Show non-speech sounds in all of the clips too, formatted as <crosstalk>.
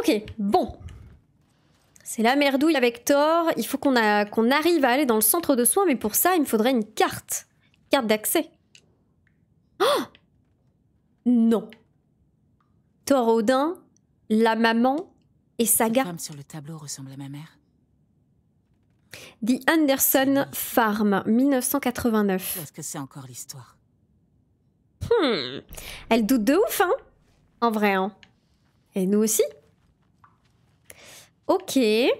Ok, bon. C'est la merdouille avec Thor. Il faut qu'on arrive à aller dans le centre de soins, mais pour ça, il me faudrait une carte. Carte d'accès. Oh non. Thor Odin, la maman et Saga. La femme sur le tableau ressemble à ma mère. The Anderson Farm, 1989. Est-ce que c'est encore l'histoire? Hmm. Elle doute de ouf, hein En vrai, hein Et nous aussi Ok. Euh,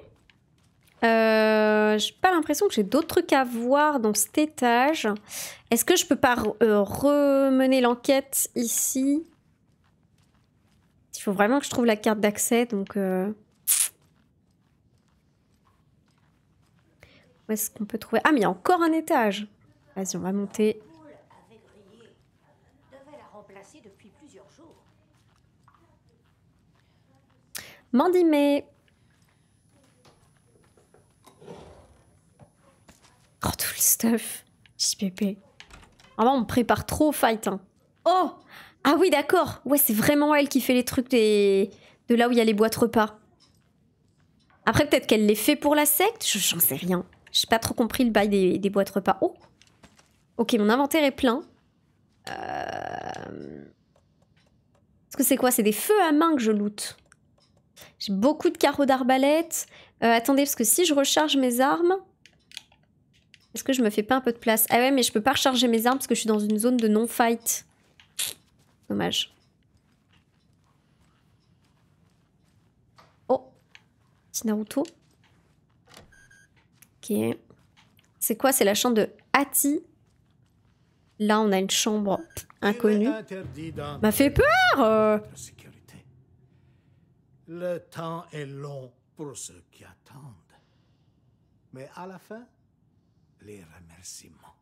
j'ai pas l'impression que j'ai d'autres trucs à voir dans cet étage. Est-ce que je peux pas euh, remener l'enquête ici? Il faut vraiment que je trouve la carte d'accès, donc... Euh... Où est-ce qu'on peut trouver? Ah, mais il y a encore un étage. Vas-y, on va monter. Mandy May. Oh, tout le stuff. JPP. Ah on me prépare trop au fight. Hein. Oh Ah oui, d'accord. Ouais, c'est vraiment elle qui fait les trucs des... de là où il y a les boîtes repas. Après, peut-être qu'elle les fait pour la secte. J'en sais rien. J'ai pas trop compris le bail des, boîtes repas. Oh Ok, mon inventaire est plein. Euh... Est-ce que c'est quoi? C'est des feux à main que je loot. J'ai beaucoup de carreaux d'arbalète. Euh, attendez, parce que si je recharge mes armes... Est-ce que je me fais pas un peu de place? Ah ouais, mais je peux pas recharger mes armes parce que je suis dans une zone de non-fight. Dommage. Oh Petit Naruto. Ok. C'est quoi? C'est la chambre de Hati. Là, on a une chambre inconnue. M'a fait peur euh. Le temps est long pour ceux qui attendent. Mais à la fin, les remerciements.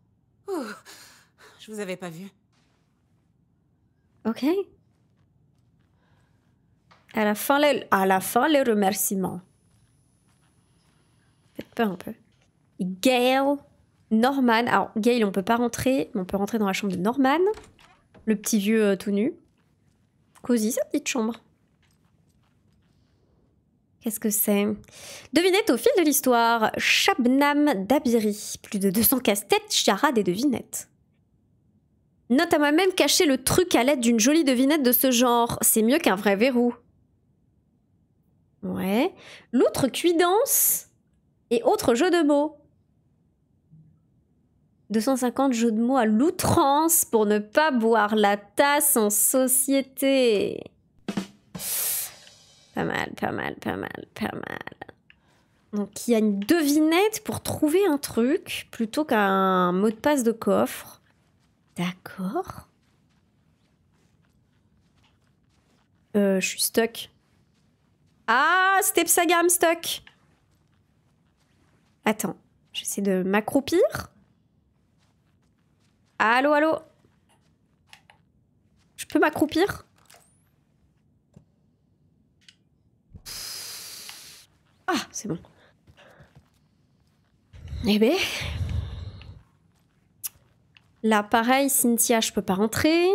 je vous avais pas vu. Ok. À la fin, les, à la fin, les remerciements. Faites peur un peu. Gail, Norman. Alors, Gail, on peut pas rentrer, mais on peut rentrer dans la chambre de Norman. Le petit vieux euh, tout nu. Cosy, sa petite chambre. Qu'est-ce que c'est? Devinette au fil de l'histoire. Shabnam Dabiri. Plus de 200 casse-têtes, charades et devinettes. Note à moi-même cacher le truc à l'aide d'une jolie devinette de ce genre. C'est mieux qu'un vrai verrou. Ouais. L'outrecuidance et autres jeux de mots. 250 jeux de mots à l'outrance pour ne pas boire la tasse en société. Pas mal, pas mal, pas mal, pas mal. Donc il y a une devinette pour trouver un truc plutôt qu'un mot de passe de coffre. D'accord. Euh, je suis stuck. Ah, Step Sagam stuck. Attends, j'essaie de m'accroupir. Allô, allô Je peux m'accroupir? Ah, c'est bon. Eh ben... Là, pareil, Cynthia, je peux pas rentrer.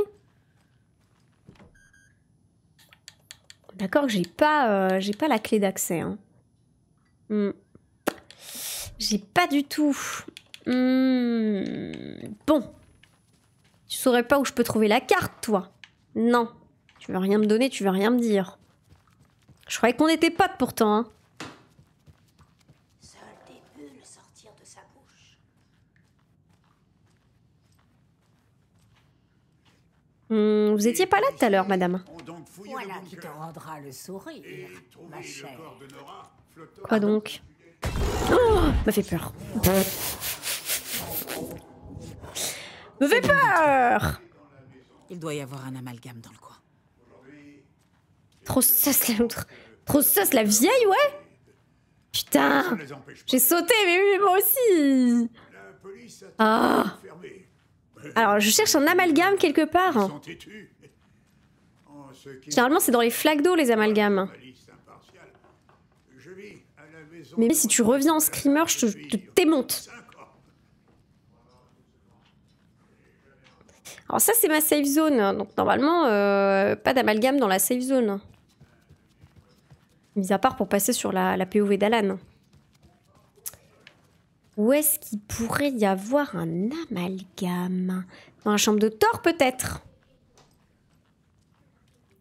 D'accord, j'ai pas, euh, j'ai pas la clé d'accès. Hein. Hmm. J'ai pas du tout. Hmm. Bon. Tu saurais pas où je peux trouver la carte, toi? Non. Tu veux rien me donner, tu veux rien me dire. Je croyais qu'on était potes pourtant, hein. Hmm, vous étiez pas là tout à l'heure, madame. Voilà qui te rendra le sourire, ma chère. Quoi donc? Oh M'a fait peur. Me fait peur! Il doit y avoir un amalgame dans le coin. Trop sauce la Trop sauce la vieille, ouais! Putain! J'ai sauté, mais oui, moi aussi! Ah Alors, je cherche un amalgame quelque part. Généralement, c'est dans les flaques d'eau, les amalgames. Mais si tu reviens en screamer, je te, démonte. Alors ça, c'est ma safe zone. Donc normalement, euh, pas d'amalgame dans la safe zone. Mis à part pour passer sur la, la POV d'Alan. Où est-ce qu'il pourrait y avoir un amalgame? Dans la chambre de Thor, peut-être?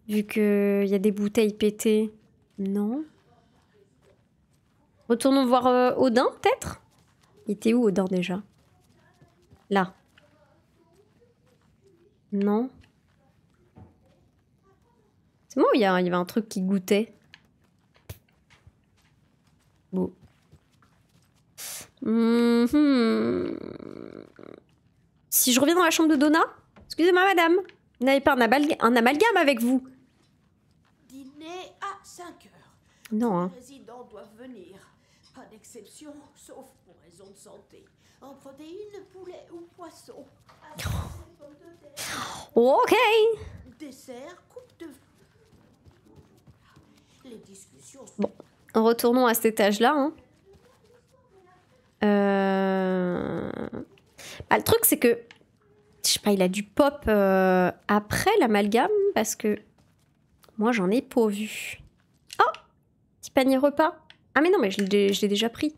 Vu qu'il y a des bouteilles pétées. Non. Retournons voir euh, Odin, peut-être? Il était où, Odin, déjà? Là. Non. C'est a- il y avait un truc qui goûtait Mhm. Si je reviens dans la chambre de Donna Excusez-moi, madame. Vous n'avez pas un, un amalgame avec vous Dîner à 5 heures. Non, hein. Les résidents doivent venir. Pas d'exception, sauf pour raison de santé. En protéines, poulet ou poisson. Terre, Ok. Dessert, coupe de... Les discussions Bon. Retournons à cet étage-là. hein. Euh... bah, le truc, c'est que. Je sais pas, il a du pop euh, après l'amalgame parce que. Moi, j'en ai pas vu. Oh Petit panier repas. Ah, mais non, mais je l'ai déjà pris.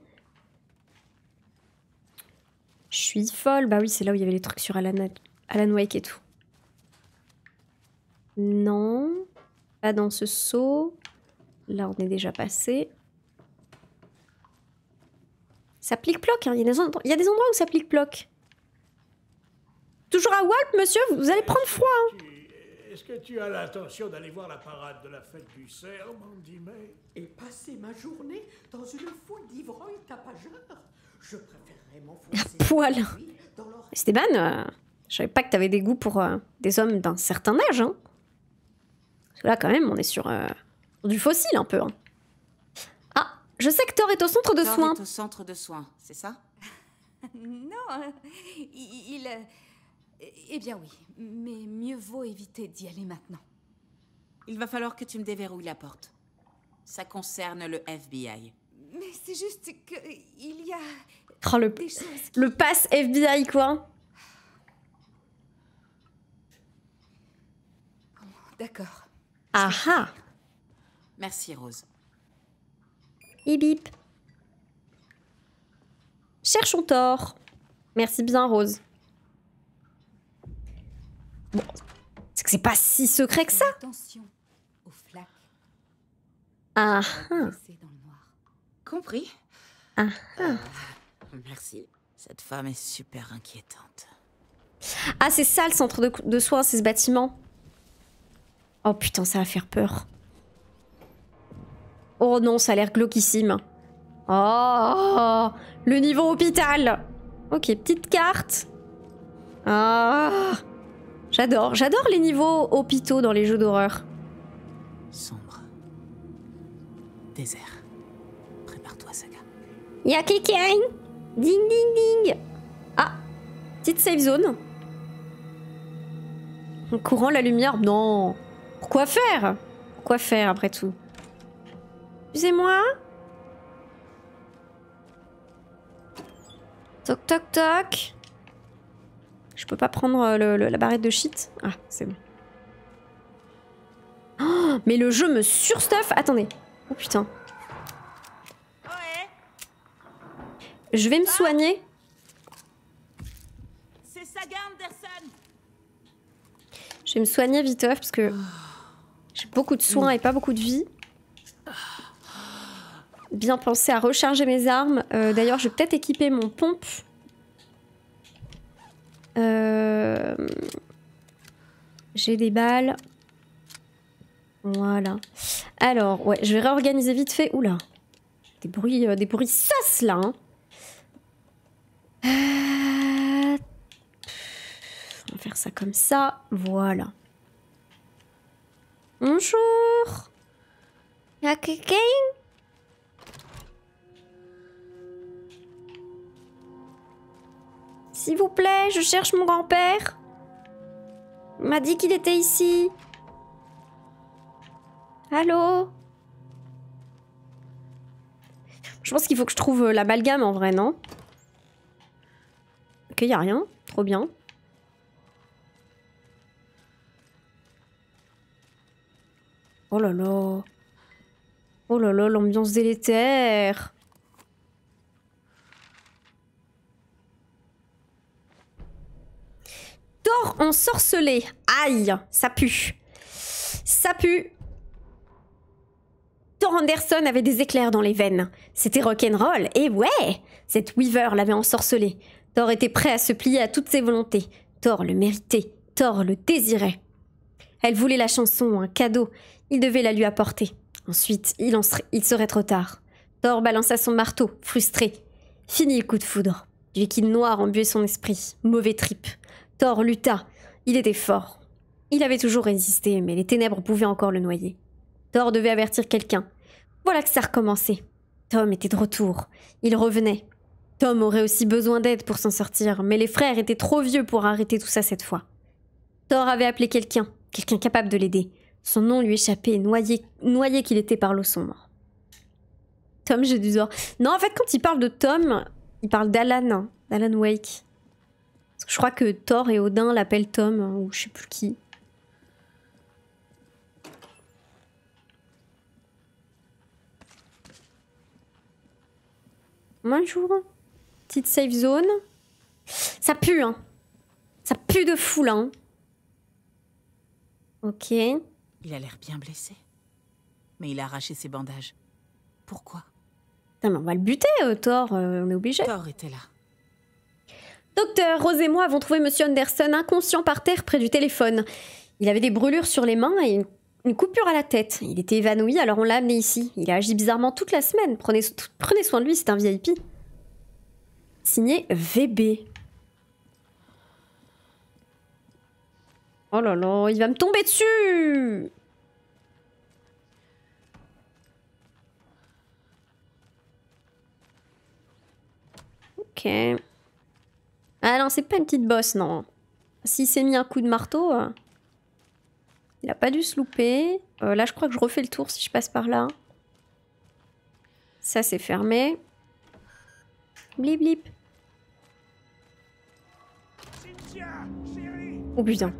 Je suis folle. Bah oui, c'est là où il y avait les trucs sur Alan, Alan Wake et tout. Non. Pas dans ce seau. Là, on est déjà passé. Ça plique-ploque, hein. il, y a des endroits- il y a des endroits où ça plique-ploque. Toujours à Walp, monsieur Vous allez prendre froid. hein. Est-ce que tu as l'intention d'aller voir la parade de la fête du cerf, Mandy May Et passer ma journée dans une foule d'ivrognes tapageurs? Je préférerais m'enfoncer Poil. leur Esteban, euh, je savais pas que t'avais des goûts pour euh, des hommes d'un certain âge. Hein. Parce que là, quand même, on est sur, euh, sur du fossile un peu. hein. Je sais que Thor est au centre de Thor soins. est au centre de soins, c'est ça? <laughs> Non, euh, il... euh, Eh bien oui, mais mieux vaut éviter d'y aller maintenant. Il va falloir que tu me déverrouilles la porte. Ça concerne le FBI. Mais c'est juste que il y a Oh, le, des choses... le pass FBI, quoi. D'accord. Ah ah Merci, Rose. Bip. Cherchons Thor. Merci bien, Rose. Bon, c'est que c'est pas si secret que ça. Attention aux flaques Ah laissées dans le noir. Compris? Ah, Euh, Merci. Cette femme est super inquiétante. Ah, c'est ça le centre de, de soins, c'est ce bâtiment. Oh putain, ça va faire peur. Oh non, ça a l'air glauquissime. Oh, le niveau hôpital. Ok, petite carte. Ah, j'adore, j'adore les niveaux hôpitaux dans les jeux d'horreur. Sombre. Désert. Prépare-toi, Saga. Y'a quelqu'un? Ding ding ding Ah, petite safe zone. En courant la lumière, non. Pourquoi faire? Pourquoi faire après tout? Excusez-moi Toc toc toc. Je peux pas prendre euh, le- le- la barrette de shit Ah, c'est bon. <gasps> Oh, mais le jeu me surstuff Attendez. Oh putain. Je vais me soigner. c'est Saga Anderson. Je vais me soigner viteuf parce que j'ai beaucoup de soins et pas beaucoup de vie. Bien penser à recharger mes armes. Euh, D'ailleurs, je vais peut-être équiper mon pompe. Euh, J'ai des balles. Voilà. Alors, ouais, je vais réorganiser vite fait. Oula. Des bruits, euh, des bruits sas là. hein. On va faire ça comme ça. Voilà. Bonjour. Y'a quelqu'un? S'il vous plaît, je cherche mon grand-père. Il m'a dit qu'il était ici. Allô? Je pense qu'il faut que je trouve euh, l'amalgame en vrai, non? Ok, y a rien. Trop bien. Oh là là. Oh là là, l'ambiance délétère. Thor ensorcelé. Aïe, ça pue. Ça pue. Thor Anderson avait des éclairs dans les veines. C'était rock'n'roll. Et ouais, cette Weaver l'avait ensorcelé. Thor était prêt à se plier à toutes ses volontés. Thor le méritait. Thor le désirait. Elle voulait la chanson, un cadeau. Il devait la lui apporter. Ensuite, il, serait, serait trop tard. Thor balança son marteau, frustré. Fini le coup de foudre. Du liquide noir embuait son esprit. Mauvais trip. Thor lutta. Il était fort. Il avait toujours résisté, mais les ténèbres pouvaient encore le noyer. Thor devait avertir quelqu'un. Voilà que ça recommençait. Tom était de retour. Il revenait. Tom aurait aussi besoin d'aide pour s'en sortir, mais les frères étaient trop vieux pour arrêter tout ça cette fois. Thor avait appelé quelqu'un, quelqu'un capable de l'aider. Son nom lui échappait, noyé, qu'il était par l'eau sombre. Tom, j'ai dû Non, en fait, quand il parle de Tom, il parle d'Alan, d'Alan Wake. Parce que je crois que Thor et Odin l'appellent Tom, hein, ou je sais plus qui. Bonjour. Petite safe zone. Ça pue, hein. Ça pue de fou, là. Hein. Ok. Il a l'air bien blessé. Mais il a arraché ses bandages. Pourquoi? On va le buter, euh, Thor. Euh, on est obligé. Thor était là. Docteur, Rose et moi avons trouvé Monsieur Anderson inconscient par terre près du téléphone. Il avait des brûlures sur les mains et une, coupure à la tête. Il était évanoui, alors on l'a amené ici. Il a agi bizarrement toute la semaine. Prenez, soin de lui, c'est un VIP. Signé VB. Oh là là, il va me tomber dessus Ok. Ah non, c'est pas une petite bosse, non. S'il s'est mis un coup de marteau, euh, il a pas dû se louper. Euh, là, je crois que je refais le tour si je passe par là. Ça, c'est fermé. Blip blip. Oh putain.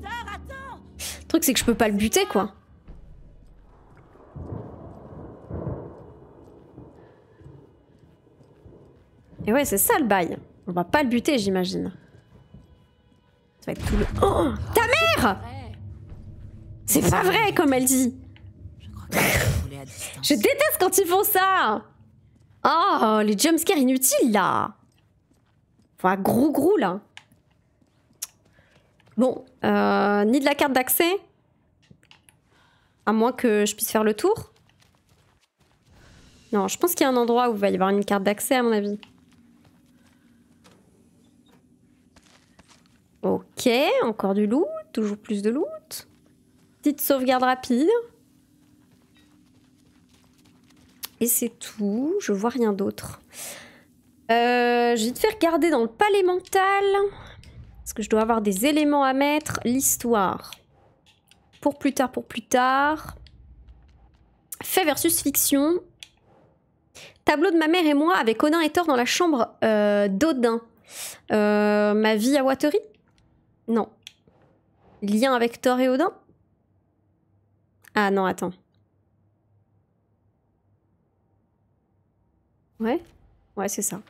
Le truc, c'est que je peux pas le buter, quoi. Et ouais, c'est ça le bail. On va pas le buter, j'imagine. Ça va être tout le... Oh Ta mère C'est pas vrai, comme elle dit Je déteste quand ils font ça Oh, les jumpscares inutiles, là Enfin, gros gros, là. Bon, euh, ni de la carte d'accès. À moins que je puisse faire le tour. Non, je pense qu'il y a un endroit où il va y avoir une carte d'accès, à mon avis. Ok, encore du loot, toujours plus de loot. Petite sauvegarde rapide. Et c'est tout, je vois rien d'autre. Euh, je vais te faire garder dans le palais mental. Parce que je dois avoir des éléments à mettre. L'histoire. Pour plus tard, pour plus tard. Fait versus fiction. Tableau de ma mère et moi avec Odin et Thor dans la chambre euh, d'Odin. Euh, ma vie à Watery? Non. Lien avec Thor et Odin? Ah non, attends. Ouais Ouais, c'est ça.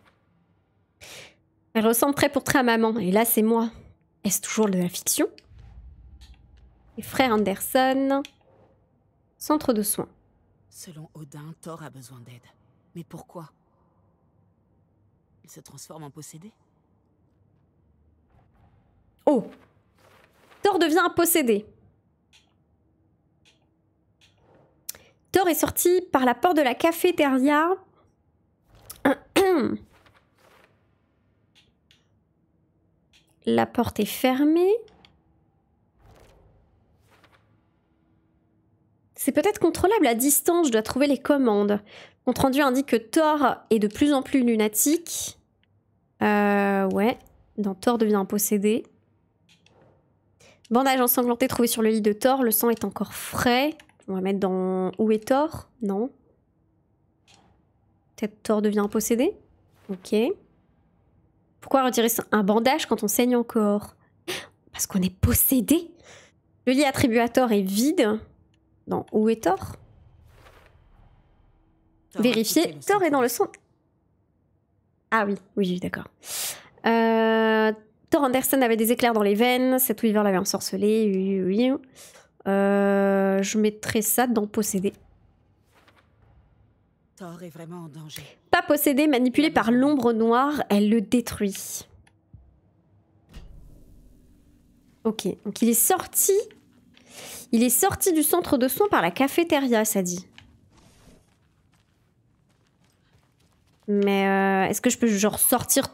Elle ressemble très pour très à maman, et là c'est moi. Est-ce toujours de la fiction? Les frères Anderson. Centre de soins. Selon Odin, Thor a besoin d'aide. Mais pourquoi? Il se transforme en possédé? Oh Thor devient possédé. Thor est sorti par la porte de la cafétéria. la porte est fermée. C'est peut-être contrôlable à distance, je dois trouver les commandes. Compte rendu indique que Thor est de plus en plus lunatique. Euh, ouais, dans Thor devient un possédé. Bandage ensanglanté trouvé sur le lit de Thor. Le sang est encore frais. On va mettre dans... Où est Thor? Non. Peut-être Thor devient possédé? Ok. Pourquoi retirer un bandage quand on saigne encore? Parce qu'on est possédé Le lit attribué à Thor est vide. Dans Où est Thor? Vérifier. Thor est dans le centre. Ah oui, oui, oui, d'accord. Euh, Thor Anderson avait des éclairs dans les veines. Cet Weaver l'avait ensorcelé. Oui, oui, oui. Euh, je mettrai ça dans posséder. Thor est vraiment en danger. Pas possédé, manipulé par l'ombre noire, elle le détruit. Ok, donc il est sorti. Il est sorti du centre de soins par la cafétéria, ça dit. Mais euh, est-ce que je peux genre sortir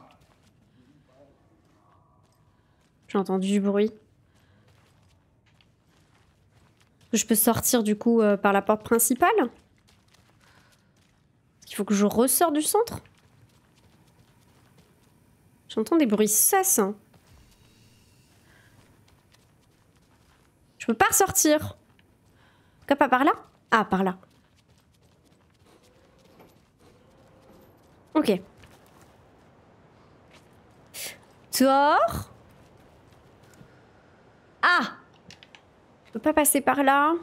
J'ai entendu du bruit. Je peux sortir du coup euh, par la porte principale? Il faut que je ressors du centre? J'entends des bruits sas. hein. Je peux pas ressortir. En tout cas, pas par là? Ah, par là. Ok. Thor? Ah Je peux pas passer par là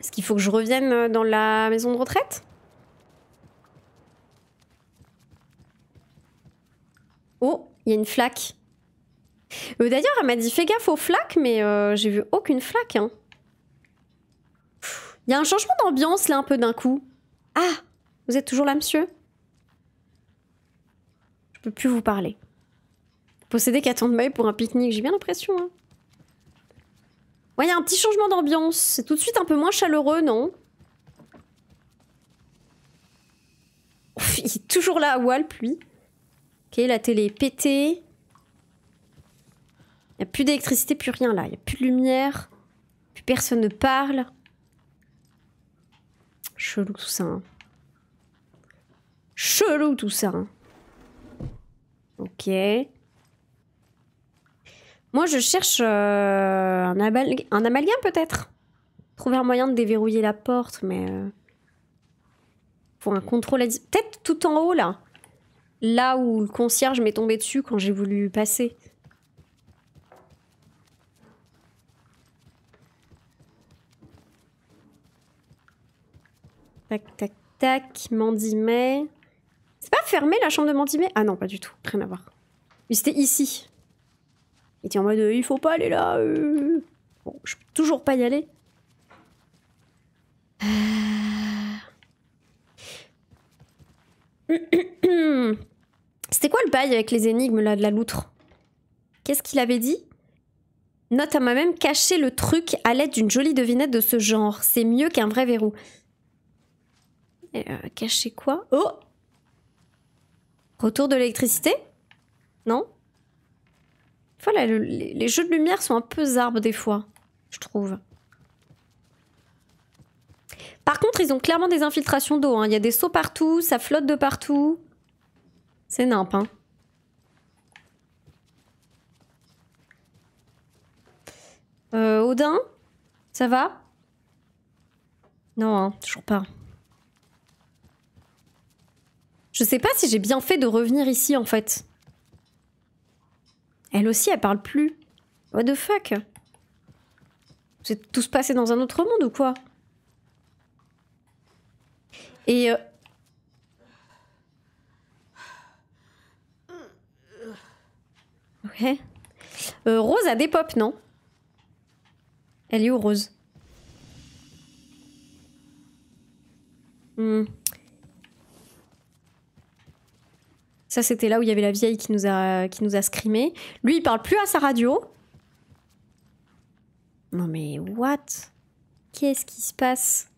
Est-ce qu'il faut que je revienne euh, dans la maison de retraite? Oh, il y a une flaque. Euh, D'ailleurs, elle m'a dit fais gaffe aux flaques, mais euh, j'ai vu aucune flaque. hein. Il y a un changement d'ambiance là un peu d'un coup. Ah, vous êtes toujours là, monsieur? Je peux plus vous parler. Posséder qu'à de mail pour un pique-nique, j'ai bien l'impression. hein. Ouais, il y a un petit changement d'ambiance. C'est tout de suite un peu moins chaleureux, non Il est toujours là à Walp, lui. Ok, la télé est pétée. Il n'y a plus d'électricité, plus rien là. Il n'y a plus de lumière. Plus personne ne parle. Chelou tout ça. hein. Chelou tout ça. hein. Ok. Moi, je cherche euh, un, amal- amalgame peut-être. Trouver un moyen de déverrouiller la porte, mais... euh, Pour un contrôle Peut-être tout en haut là. Là où le concierge m'est tombé dessus quand j'ai voulu passer. Tac, tac, tac. Mandy May. C'est pas fermé la chambre de Mandy May Ah non, pas du tout. Rien à voir. Mais c'était ici. Il était en mode euh, il faut pas aller là. euh. Bon, je peux toujours pas y aller. Euh. C'était quoi le bail avec les énigmes là de la loutre? Qu'est-ce qu'il avait dit? Note à moi-même cacher le truc à l'aide d'une jolie devinette de ce genre. C'est mieux qu'un vrai verrou. Cacher quoi? Oh Retour de l'électricité? Non? Les jeux de lumière sont un peu zarbes des fois, je trouve. Par contre, ils ont clairement des infiltrations d'eau. hein. Il y a des seaux partout, ça flotte de partout. C'est nimp, hein. Euh, Odin Ça va? Non, hein, toujours pas. Je sais pas si j'ai bien fait de revenir ici, en fait. Elle aussi, elle parle plus. What the fuck? Vous êtes tous passés dans un autre monde ou quoi? Et... euh, Ouais. Euh, Rose a des pop, non? Elle est où, Rose? Hmm. Ça, c'était là où il y avait la vieille qui nous a, qui nous a scrimé. Lui, il parle plus à sa radio. Non mais what? Qu'est-ce qui se passe?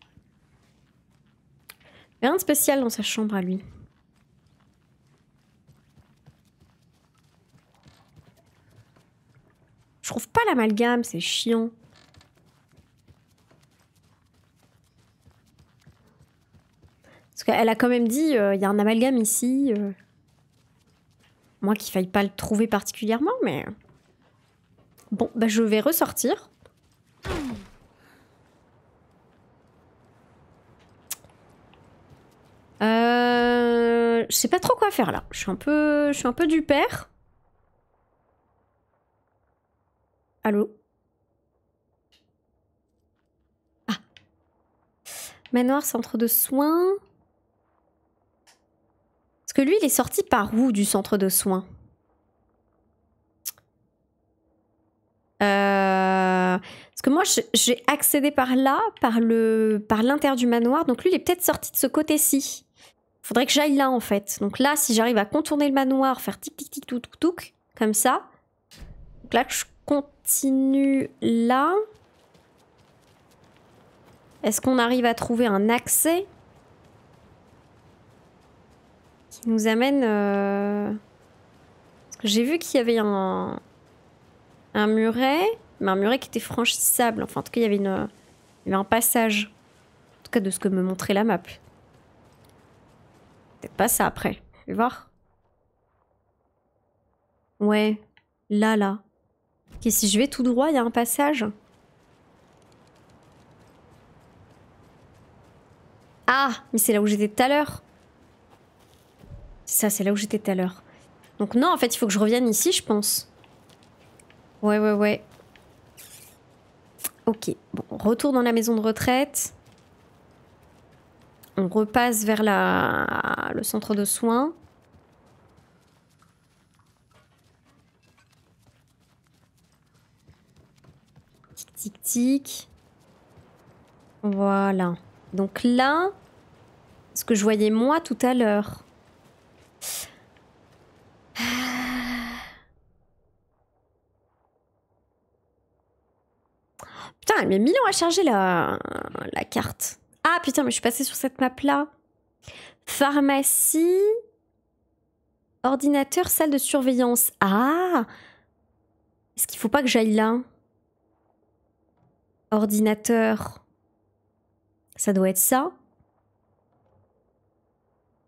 Rien de spécial dans sa chambre à lui. Je trouve pas l'amalgame, c'est chiant. Parce qu'elle a quand même dit, euh, il y a un amalgame ici. euh. Moi qu'il faille pas le trouver particulièrement, mais... Bon, bah je vais ressortir. Euh, je sais pas trop quoi faire là. Je suis un peu, je suis un peu du père. Allô? Ah. Manoir, centre de soins. Que lui, il est sorti par où du centre de soins Euh, Parce que moi, j'ai accédé par là, par le, par l'intérieur du manoir. Donc lui, il est peut-être sorti de ce côté-ci. Faudrait que j'aille là, en fait. Donc là, si j'arrive à contourner le manoir, faire tic tic tic touk touk touk, comme ça. Donc là, je continue là. Est-ce qu'on arrive à trouver un accès? Nous amène euh, j'ai vu qu'il y avait un un muret, mais un muret qui était franchissable. Enfin, en tout cas, il y avait, une, il y avait un passage. En tout cas, de ce que me montrait la map. Peut-être pas ça après. Je vais voir. Ouais, là, là. Ok, si je vais tout droit, il y a un passage. Ah, mais c'est là où j'étais tout à l'heure. Ça, c'est là où j'étais tout à l'heure. Donc non, en fait, il faut que je revienne ici, je pense. Ouais, ouais, ouais. Ok, bon, retour dans la maison de retraite. On repasse vers la... le centre de soins. Tic, tic, tic. Voilà. Donc là, ce que je voyais moi tout à l'heure. Putain, elle met à charger la, la carte. Ah putain, mais je suis passée sur cette map là. Pharmacie. Ordinateur, salle de surveillance. Ah Est-ce qu'il faut pas que j'aille là? Ordinateur. Ça doit être ça.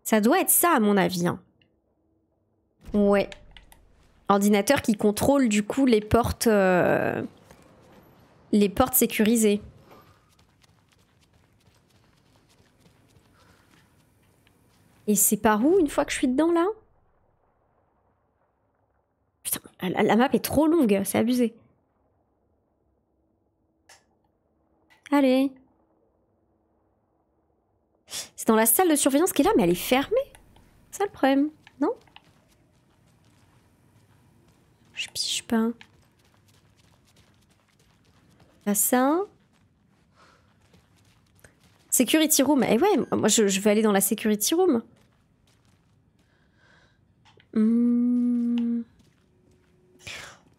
Ça doit être ça à mon avis. hein. Ouais. Ordinateur qui contrôle du coup les portes... euh, les portes sécurisées. Et c'est par où une fois que je suis dedans là? Putain, la, map est trop longue, c'est abusé. Allez. C'est dans la salle de surveillance qui est là, mais elle est fermée. C'est ça le problème, non? Je piche pas. Là, ça. Security room. Eh ouais, moi je, vais aller dans la security room. Hmm.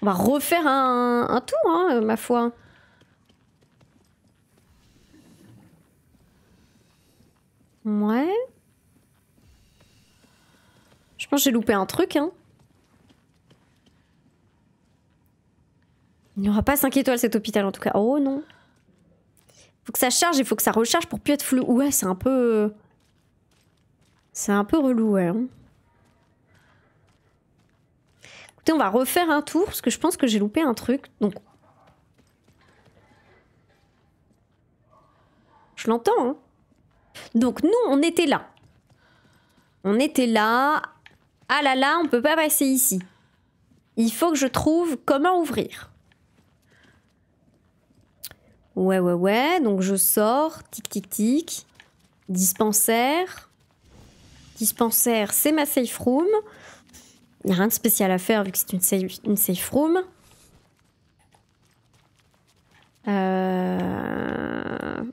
On va refaire un, un tour, hein, euh, ma foi. Ouais. Je pense que j'ai loupé un truc, hein. Il n'y aura pas 5 étoiles cet hôpital en tout cas. Oh non. Faut que ça charge, il faut que ça recharge pour plus être flou. Ouais, c'est un peu. C'est un peu relou, ouais. hein. Écoutez, on va refaire un tour parce que je pense que j'ai loupé un truc. Donc. Je l'entends, hein. Donc, nous, on était là. On était là. Ah là là, on peut pas passer ici. Il faut que je trouve comment ouvrir. Ouais, ouais, ouais. Donc je sors. Tic, tic, tic. Dispensaire. Dispensaire, c'est ma safe room. Il n'y a rien de spécial à faire vu que c'est une safe, room. Euh...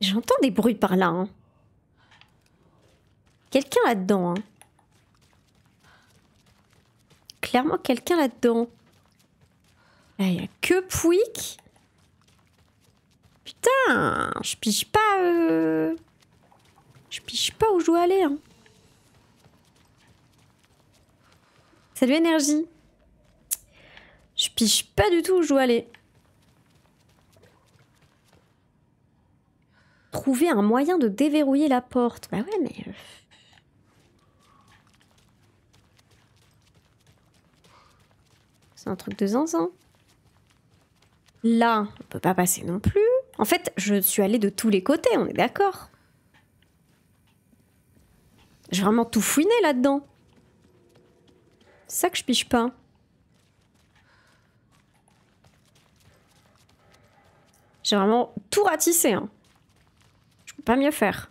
J'entends des bruits par là. hein. Quelqu'un là-dedans. hein. Clairement, quelqu'un là-dedans. Là, il n'y a que Pouic. Putain, je pige pas. euh, Je pige pas où je dois aller. hein. Salut énergie. Je pige pas du tout où je dois aller. Trouver un moyen de déverrouiller la porte. Bah ouais, mais. euh, C'est un truc de zinzin. Là, on ne peut pas passer non plus. En fait, je suis allée de tous les côtés, on est d'accord. J'ai vraiment tout fouiné là-dedans. C'est ça que je pige pas. J'ai vraiment tout ratissé. Hein. Je peux pas mieux faire.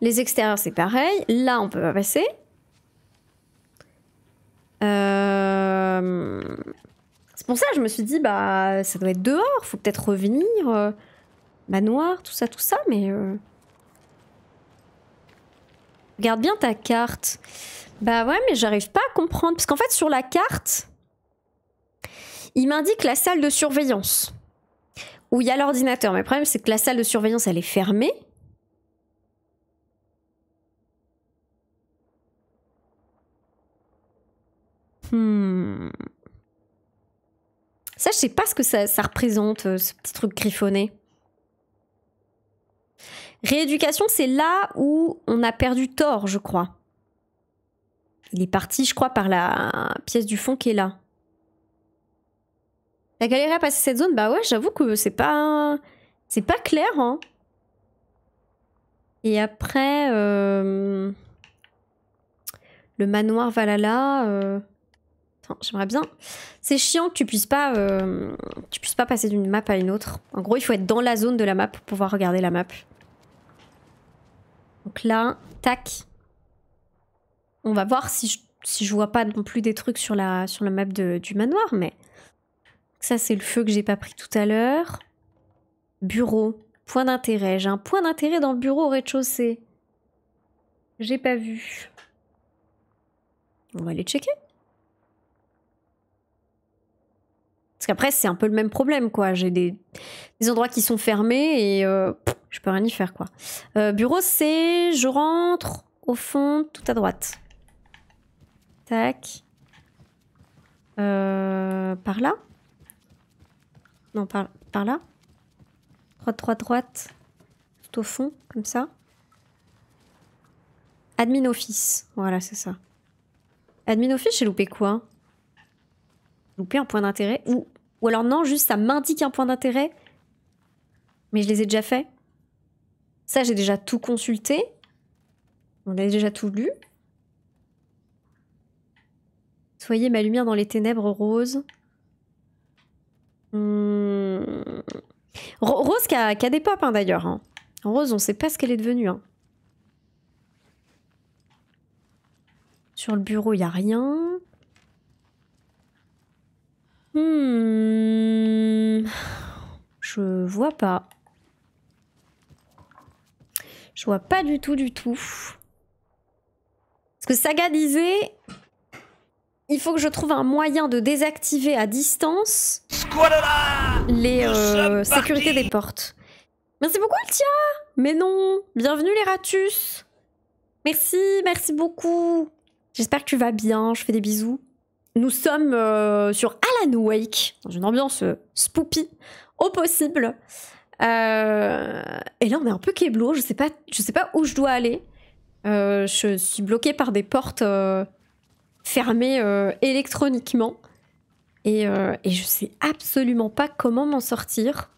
Les extérieurs, c'est pareil. Là, on peut pas passer. Euh, C'est pour ça que je me suis dit, bah, ça doit être dehors. Faut peut-être revenir. euh, Manoir, tout ça, tout ça, mais... euh, Regarde bien ta carte. Bah ouais, mais j'arrive pas à comprendre. Parce qu'en fait, sur la carte, il m'indique la salle de surveillance. Où il y a l'ordinateur. Mais le problème, c'est que la salle de surveillance, elle est fermée. Hmm. Ça, je sais pas ce que ça, représente, euh, ce petit truc griffonné. Rééducation, c'est là où on a perdu tort, je crois. Il est parti, je crois, par la pièce du fond qui est là. La galéré à passer cette zone, bah ouais, j'avoue que c'est pas. C'est pas clair, hein. Et après. euh, Le manoir Valhalla. euh, J'aimerais bien. C'est chiant que tu puisses pas. euh, Tu puisses pas passer d'une map à une autre. En gros, il faut être dans la zone de la map pour pouvoir regarder la map. Donc là, tac. On va voir si je, si je vois pas non plus des trucs sur la, sur la map de- du manoir, mais. Ça, c'est le feu que j'ai pas pris tout à l'heure. Bureau. Point d'intérêt. J'ai un point d'intérêt dans le bureau au rez-de-chaussée. J'ai pas vu. On va aller checker. Parce qu'après, c'est un peu le même problème, quoi. J'ai des, endroits qui sont fermés et euh, je peux rien y faire, quoi. Euh, bureau, c'est je rentre au fond, tout à droite. Tac. Euh, par là? Non, par, par là? Droite, droite, droite. Tout au fond, comme ça. Admin office. Voilà, c'est ça. Admin office, j'ai loupé quoi? Un point d'intérêt ou, alors non, juste ça m'indique un point d'intérêt. Mais je les ai déjà faits. Ça, j'ai déjà tout consulté. On a déjà tout lu. Soyez ma lumière dans les ténèbres roses. Hmm. Ro- Rose qui a, des pop hein, d'ailleurs. hein. Rose, on sait pas ce qu'elle est devenue. hein. Sur le bureau, il y a rien. Hmm. Je vois pas. Je vois pas du tout, du tout. Parce que Saga disait il faut que je trouve un moyen de désactiver à distance les euh, sécurités des portes. Merci beaucoup, Altia Mais non Bienvenue, les Ratus Merci, merci beaucoup J'espère que tu vas bien, je fais des bisous. Nous sommes euh, sur Alan Wake, dans une ambiance euh, spoopy au possible. Euh, et là, on est un peu keblo, je sais pas, je sais pas où je dois aller. Euh, je suis bloquée par des portes fermées électroniquement. Et, et je sais absolument pas comment m'en sortir.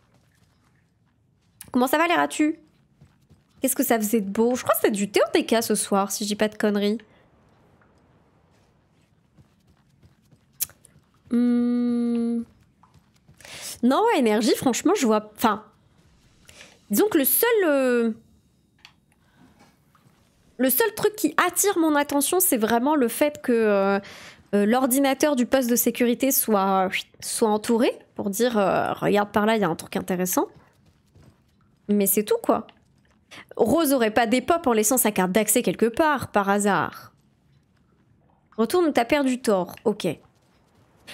Comment ça va les ratus Qu'est-ce que ça faisait de beau? Je crois que c'était du TOTK ce soir, si je dis pas de conneries. Hmm. Non, énergie, franchement, je vois. Enfin. Disons que le seul. euh, Le seul truc qui attire mon attention, c'est vraiment le fait que euh, euh, l'ordinateur du poste de sécurité soit, entouré pour dire regarde par là, il y a un truc intéressant. Mais c'est tout, quoi. Rose aurait pas des pop en laissant sa carte d'accès quelque part, par hasard. Retourne t'as perdu tort, ok.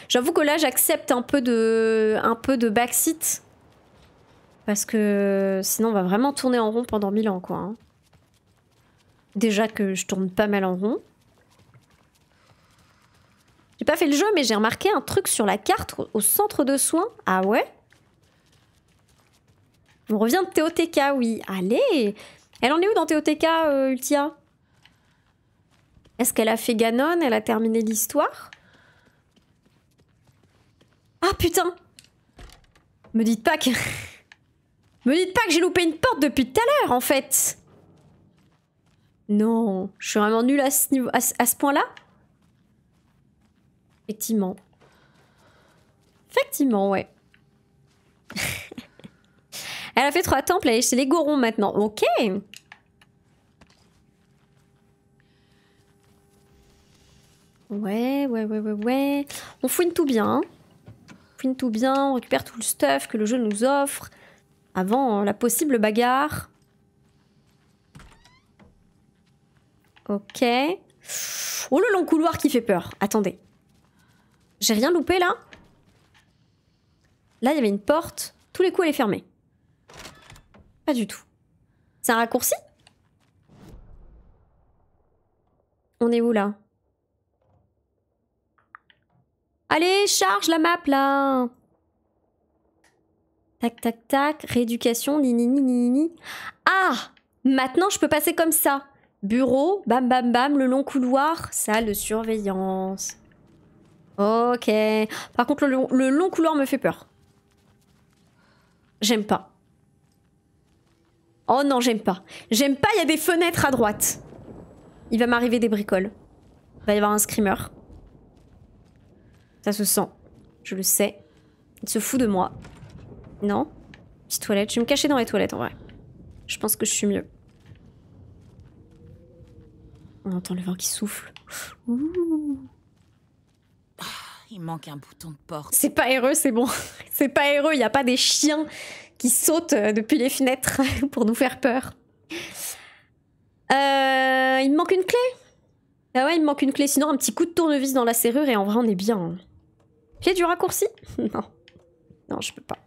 J'avoue que là, j'accepte un peu de, un peu de backseat. Parce que sinon, on va vraiment tourner en rond pendant mille ans, quoi. hein. Déjà que je tourne pas mal en rond. J'ai pas fait le jeu, mais j'ai remarqué un truc sur la carte au- au centre de soins. Ah ouais? On revient de TOTK, oui. Allez Elle en est où dans TOTK, euh, Ultia? Est-ce qu'elle a fait Ganon? Elle a terminé l'histoire? Ah putain Me dites pas que... Me dites pas que j'ai loupé une porte depuis tout à l'heure, en fait Non, je suis vraiment nulle à ce, niveau, à, point-là Effectivement. Effectivement, ouais. <laughs> elle a fait trois temples, elle est chez les Gorons maintenant. Ok Ouais, ouais, ouais, ouais, ouais. On fouine tout bien, hein. Fouine tout bien, on récupère tout le stuff que le jeu nous offre avant la possible bagarre. Ok. Oh, le long couloir qui fait peur. Attendez. J'ai rien loupé là Là, il y avait une porte. Tous les coups, elle est fermée. Pas du tout. C'est un raccourci? On est où là? Allez, charge la map là Tac, tac, tac. Rééducation, ni, ni, ni, ni, ni. Ah Maintenant, je peux passer comme ça. Bureau, bam, bam, bam, le long couloir, salle de surveillance. Ok. Par contre, le long, le long couloir me fait peur. J'aime pas. Oh non, j'aime pas. J'aime pas, il y a des fenêtres à droite. Il va m'arriver des bricoles. Il va y avoir un screamer. Ça se sent. Je le sais. Il se fout de moi. Non? Petite toilette. Je vais me cacher dans les toilettes en vrai. Je pense que je suis mieux. On entend le vent qui souffle. Ouh. Il manque un bouton de porte. C'est pas heureux, c'est bon. <laughs> C'est pas heureux, il n'y a pas des chiens qui sautent euh, depuis les fenêtres <laughs> pour nous faire peur. Euh, il me manque une clé. Ah ouais, il me manque une clé. Sinon, un petit coup de tournevis dans la serrure et en vrai, on est bien. Clé du raccourci <laughs> Non. Non, je peux pas.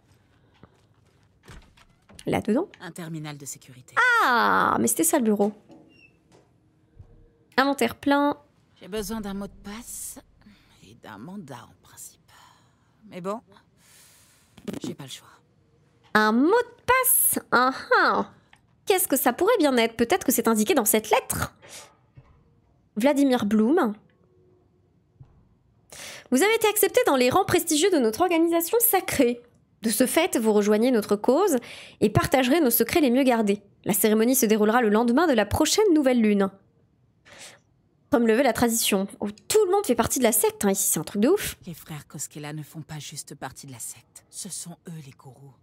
Là-dedans Un terminal de sécurité. Ah, mais c'était ça le bureau. Inventaire plein. J'ai besoin d'un mot de passe et d'un mandat en principe. Mais bon, j'ai pas le choix. Un mot de passe? Ah ah Qu'est-ce que ça pourrait bien être? Peut-être que c'est indiqué dans cette lettre. Vladimir Blum. Vous avez été accepté dans les rangs prestigieux de notre organisation sacrée. De ce fait, vous rejoignez notre cause et partagerez nos secrets les mieux gardés. La cérémonie se déroulera le lendemain de la prochaine nouvelle lune. Comme le veut la tradition. Oh, tout le monde fait partie de la secte, hein, ici, c'est un truc de ouf. Les frères Koskela ne font pas juste partie de la secte. Ce sont eux les gourous.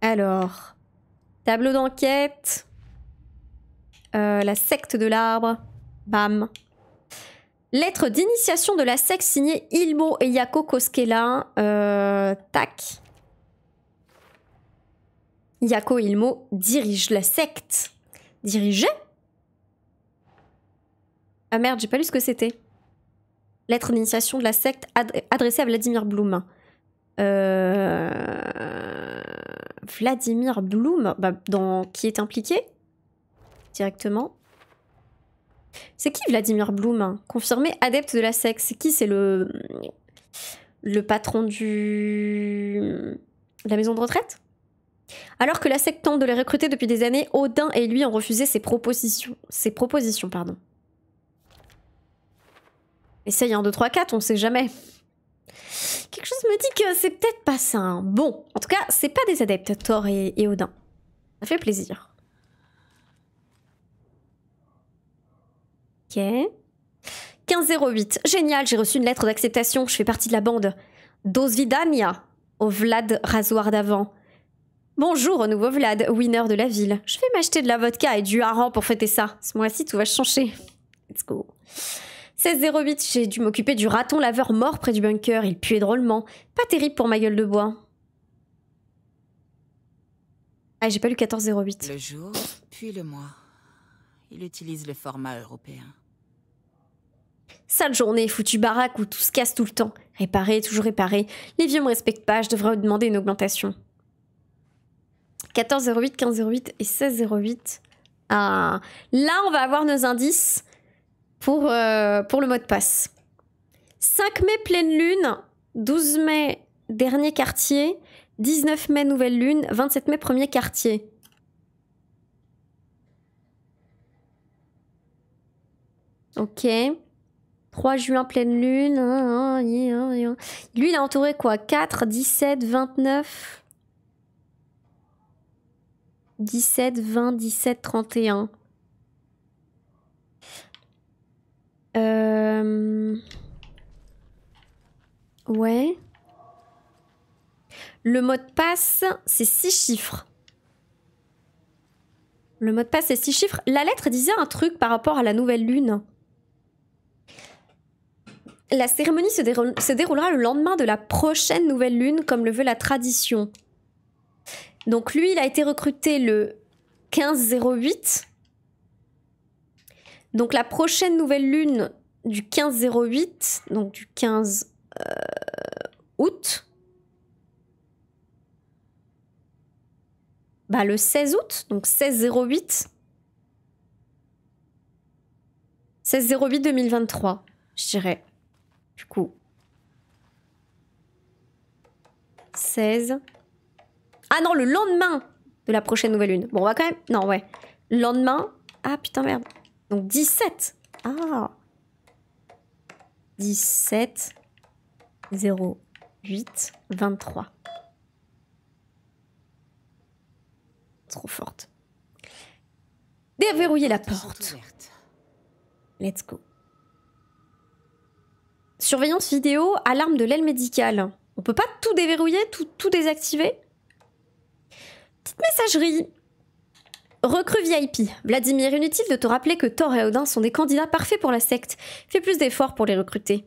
Alors, tableau d'enquête. Euh, la secte de l'arbre. Bam. Lettre d'initiation de la secte signée Ilmo et Yako Koskela. Euh, tac. Yako Ilmo dirige la secte. Dirigeait Ah merde, j'ai pas lu ce que c'était. Lettre d'initiation de la secte adre- adressée à Vladimir Blum. Euh... Vladimir Blum, bah, dans... qui est impliqué directement. C'est qui Vladimir Blum Confirmé adepte de la secte. C'est qui? C'est le le patron du la maison de retraite? Alors que la secte tente de les recruter depuis des années, Odin et lui ont refusé ses propositions. Ses propositions, pardon. Essaye un 2, 3, 4, on sait jamais. Quelque chose me dit que c'est peut-être pas ça. hein. Bon, en tout cas, c'est pas des adeptes, Thor et, et Odin. Ça fait plaisir. Ok. 1508. Génial, j'ai reçu une lettre d'acceptation. Je fais partie de la bande. Dosvidania. Au Vlad rasoir d'avant. Bonjour au nouveau Vlad, winner de la ville. Je vais m'acheter de la vodka et du hareng pour fêter ça. Ce mois-ci, tout va changer. Let's go. 1608, j'ai dû m'occuper du raton laveur mort près du bunker. Il puait drôlement. Pas terrible pour ma gueule de bois. Ah, j'ai pas lu 1408. Le jour, puis le mois. Il utilise le format européen. Sale journée, foutu baraque où tout se casse tout le temps. Réparer, toujours réparer. Les vieux me respectent pas, je devrais demander une augmentation. 14,08, 15,08 et 16,08. Ah, là, on va avoir nos indices pour, euh, pour le mot de passe. 5 mai, pleine lune. 12 mai, dernier quartier. 19 mai, nouvelle lune. 27 mai, premier quartier. Ok. 3 juin, pleine lune. hein, hein, hein. Lui, il a entouré quoi? 4, 17, 29. 17, 20, 17, 31. Euh... Ouais. Le mot de passe, c'est 6 chiffres. Le mot de passe, c'est 6 chiffres. La lettre disait un truc par rapport à la nouvelle lune. La cérémonie se, déroule- se déroulera le lendemain de la prochaine nouvelle lune, comme le veut la tradition. Donc lui, il a été recruté le 15-08. Donc la prochaine nouvelle lune du 15-08, donc du 15 euh, août. Bah le 16 août, donc 16-08. 16-08 2023, je dirais. Du coup. 16. Ah non, le lendemain de la prochaine nouvelle lune. Bon, on va quand même. Non, ouais. Le lendemain. Ah putain, merde. Donc 17. Ah. 17. 08. 23. Trop forte. Déverrouiller la porte. Let's go. Surveillance vidéo, alarme de l'aile médicale. On peut pas tout déverrouiller, tout, tout désactiver? Petite messagerie. Recrue VIP. Vladimir, inutile de te rappeler que Thor et Odin sont des candidats parfaits pour la secte. Fais plus d'efforts pour les recruter.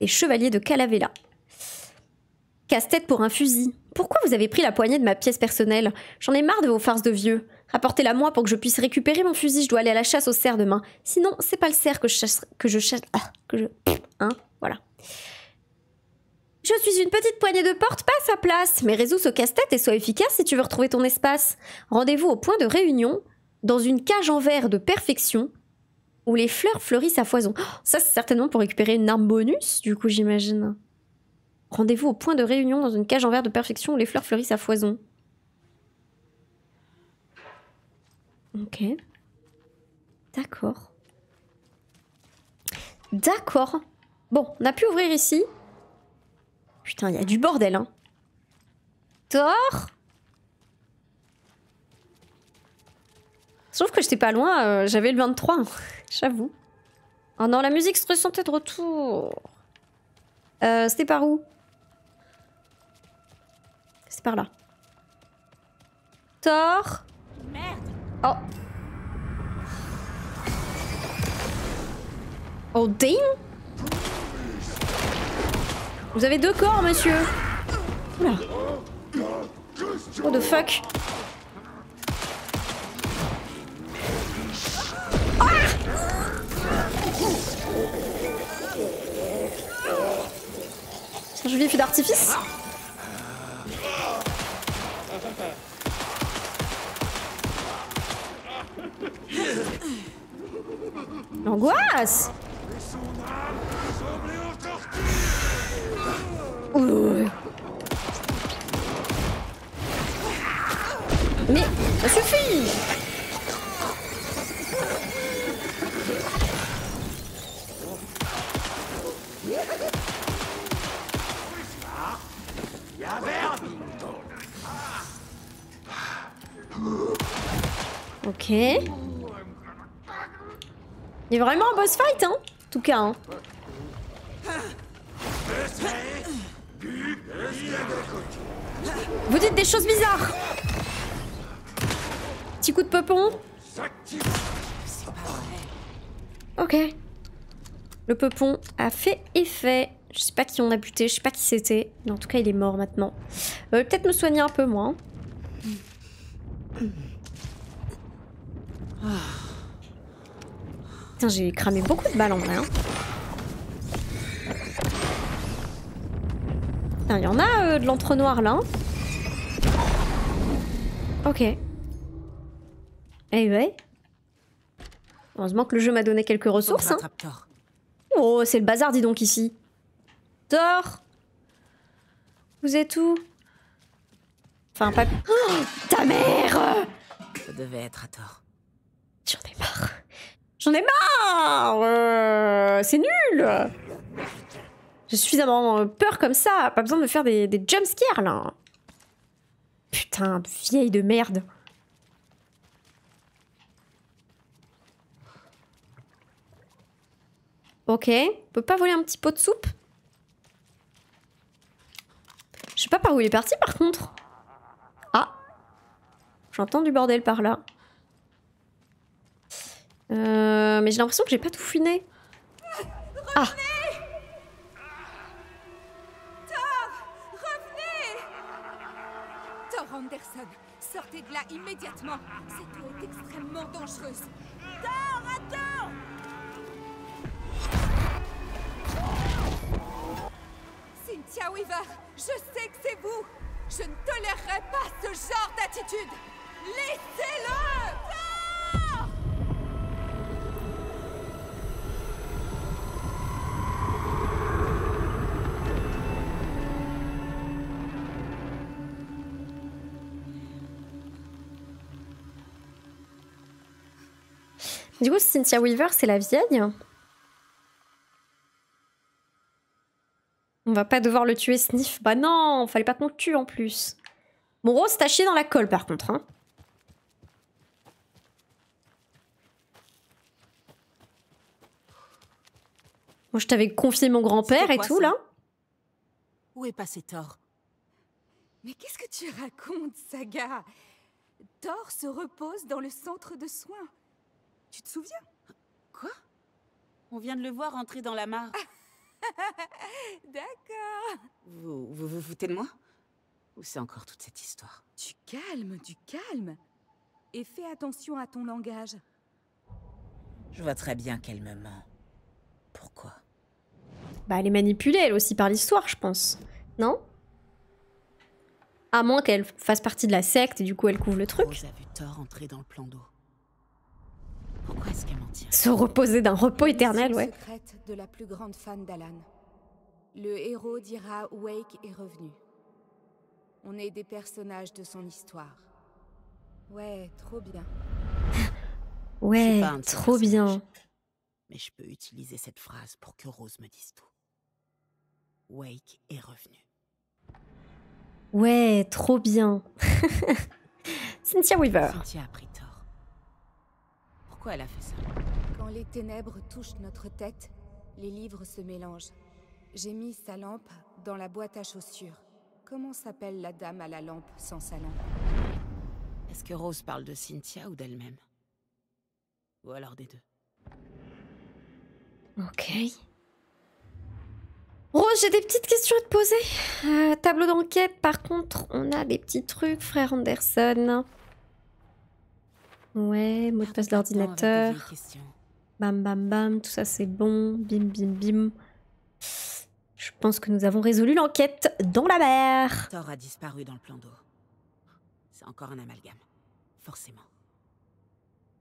Les chevaliers de Calavera. Casse-tête pour un fusil. Pourquoi vous avez pris la poignée de ma pièce personnelle? J'en ai marre de vos farces de vieux. Rapportez-la moi pour que je puisse récupérer mon fusil. Je dois aller à la chasse au cerf demain. Sinon, c'est pas le cerf que je chasse. Que je chasse. Ah, que je. Hein Voilà. Je suis une petite poignée de porte, pas à sa place. Mais résous ce casse-tête et sois efficace si tu veux retrouver ton espace. Rendez-vous au point de réunion, dans une cage en verre de perfection, où les fleurs fleurissent à foison. Oh, ça, c'est certainement pour récupérer une arme bonus, du coup, j'imagine. Rendez-vous au point de réunion dans une cage en verre de perfection où les fleurs fleurissent à foison. Ok. D'accord. D'accord. Bon, on a pu ouvrir ici. Putain, il y a du bordel, hein. Thor? Sauf que j'étais pas loin, euh, j'avais le 23, hein, <laughs> j'avoue. Oh non, la musique stressante est de retour. Euh, c'était par où? C'est par là. Thor? Oh. Oh damn Vous avez deux corps, monsieur. What the fuck? C'est un joli feu d'artifice. L'angoisse Mais ça suffit Ok. Il a vraiment un boss fight, hein tout cas, hein. Vous dites des choses bizarres Petit coup de peupon Ok. Le peupon a fait effet. Je sais pas qui on a buté, je sais pas qui c'était. Mais en tout cas, il est mort maintenant. Euh, Peut-être me soigner un peu moins. Putain, j'ai cramé beaucoup de balles en vrai. hein. Putain, il y en a euh, de l'entre-noir là. hein. Ok. Eh ouais. Heureusement que le jeu m'a donné quelques ressources. Hein. Oh, c'est le bazar, dis donc ici. Thor Vous êtes où? Enfin, pas. Oh, ta mère Ça devait être à Thor. J'en ai marre. J'en ai marre Euh, C'est nul J'ai suffisamment euh, peur comme ça. Pas besoin de me faire des, des jumpscares, là. Putain, vieille de merde. Ok. On peut pas voler un petit pot de soupe? Je sais pas par où il est parti, par contre. Ah J'entends du bordel par là. Euh, mais j'ai l'impression que j'ai pas tout fouiné. Ah Anderson, sortez de là immédiatement. Cette eau est extrêmement dangereuse. Thor, attends Cynthia Weaver, je sais que c'est vous. Je ne tolérerai pas ce genre d'attitude. Laissez-le Du coup, Cynthia Weaver, c'est la vieille. On va pas devoir le tuer, Sniff. Bah non, fallait pas qu'on le tue en plus. Bon, Rose, t'as chié dans la colle par contre. Hein. Moi, je t'avais confié mon grand-père et tout, là. Où est passé Thor? Mais qu'est-ce que tu racontes, Saga? Thor se repose dans le centre de soins. Tu te souviens? Quoi? On vient de le voir entrer dans la mare. <laughs> D'accord. Vous, vous vous foutez de moi? Ou c'est encore toute cette histoire? Du calme, du calme. Et fais attention à ton langage. Je vois très bien qu'elle me ment. Pourquoi? Bah, elle est manipulée, elle aussi, par l'histoire, je pense. Non? À moins qu'elle fasse partie de la secte et du coup, elle couvre le truc. Rose a vu Thor entrer dans le plan d'eau. Pourquoi est-ce qu'elle mentirait Se reposer d'un repos éternel, ouais. secrète de la plus grande fan d'Alan. Le héros dira Wake est revenu. On est des personnages de son histoire. Ouais, trop bien. <gasps> Ouais, trop bien. Mais je peux utiliser cette phrase pour que Rose me dise tout. Wake est revenu. Ouais, trop bien. <laughs> Cynthia Weaver. Cynthia a pris Thor. Pourquoi elle a fait ça Quand les ténèbres touchent notre tête, les livres se mélangent. J'ai mis sa lampe dans la boîte à chaussures. Comment s'appelle la dame à la lampe sans sa lampe Est-ce que Rose parle de Cynthia ou d'elle-même Ou alors des deux Ok. Rose, j'ai des petites questions à te poser. Euh, tableau d'enquête, par contre, on a des petits trucs, frère Anderson. Ouais, mot de passe d'ordinateur. Bam bam bam, tout ça c'est bon. Bim bim bim. Je pense que nous avons résolu l'enquête dans la mer. Thor a disparu dans le plan d'eau. C'est encore un amalgame. Forcément.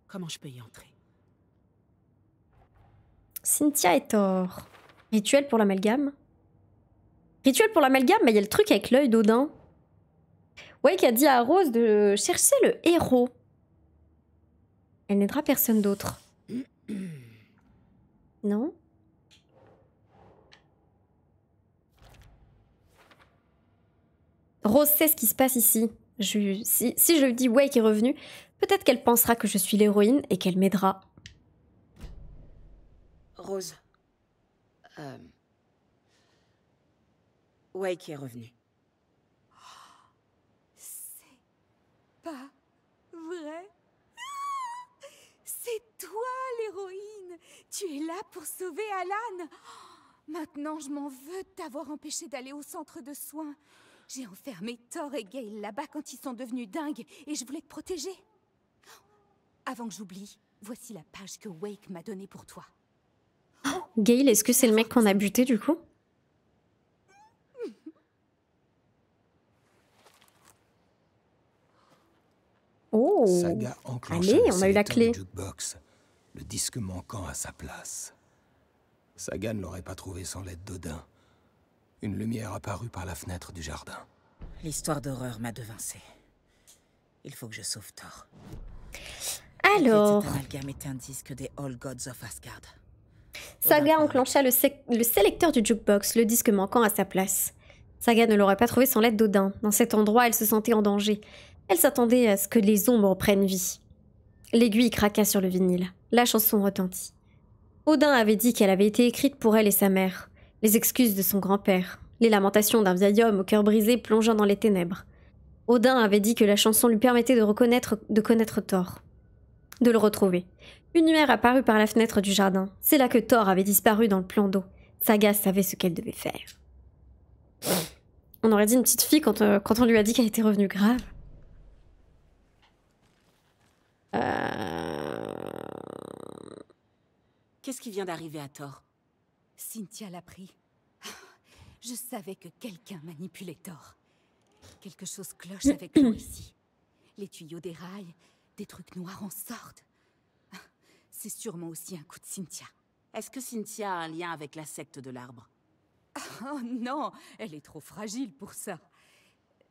Comment je peux y entrer? Cynthia et Thor. Rituel pour l'amalgame. Rituel pour l'amalgame, mais il y a le truc avec l'œil d'Odin. Wake a dit à Rose de chercher le héros. Elle n'aidera personne d'autre. Non? Rose sait ce qui se passe ici. Si je lui dis Wake est revenu, peut-être qu'elle pensera que je suis l'héroïne et qu'elle m'aidera. Rose. Euh... Wake est revenu. C'est pas vrai Ah C'est toi l'héroïne Tu es là pour sauver Alan Maintenant, je m'en veux de t'avoir empêché d'aller au centre de soins. J'ai enfermé Thor et Gale là-bas quand ils sont devenus dingues et je voulais te protéger. Avant que j'oublie, voici la page que Wake m'a donnée pour toi. Gail, est-ce que c'est le mec qu'on a buté du coup? Oh Saga Allez, le on a eu la clé. jukebox, le disque manquant à sa place. Saga ne l'aurait pas trouvé sans l'aide d'Odin. Une lumière apparut par la fenêtre du jardin. L'histoire d'horreur m'a devancé. Il faut que je sauve Thor. Alors, Cet amalgame est un disque des All Gods of Asgard. Saga enclencha le, le sélecteur du jukebox, le disque manquant à sa place. Saga ne l'aurait pas trouvé sans l'aide d'Odin. Dans cet endroit, elle se sentait en danger. Elle s'attendait à ce que les ombres prennent vie. L'aiguille craqua sur le vinyle la chanson retentit. Odin avait dit qu'elle avait été écrite pour elle et sa mère, les excuses de son grand-père, les lamentations d'un vieil homme au cœur brisé plongeant dans les ténèbres. Odin avait dit que la chanson lui permettait de reconnaître, de connaître Thor, de le retrouver. Une lumière apparut par la fenêtre du jardin. C'est là que Thor avait disparu dans le plan d'eau. Saga savait ce qu'elle devait faire. On aurait dit une petite fille quand, euh, quand on lui a dit qu'elle était revenue grave. Euh... Qu'est-ce qui vient d'arriver à Thor Cynthia l'a pris. Ah, Je savais que quelqu'un manipulait Thor. Quelque chose cloche avec l'eau ici. Les tuyaux déraillent, des trucs noirs en sortent. Ah, C'est sûrement aussi un coup de Cynthia. Est-ce que Cynthia a un lien avec la secte de l'arbre? Oh non, elle est trop fragile pour ça.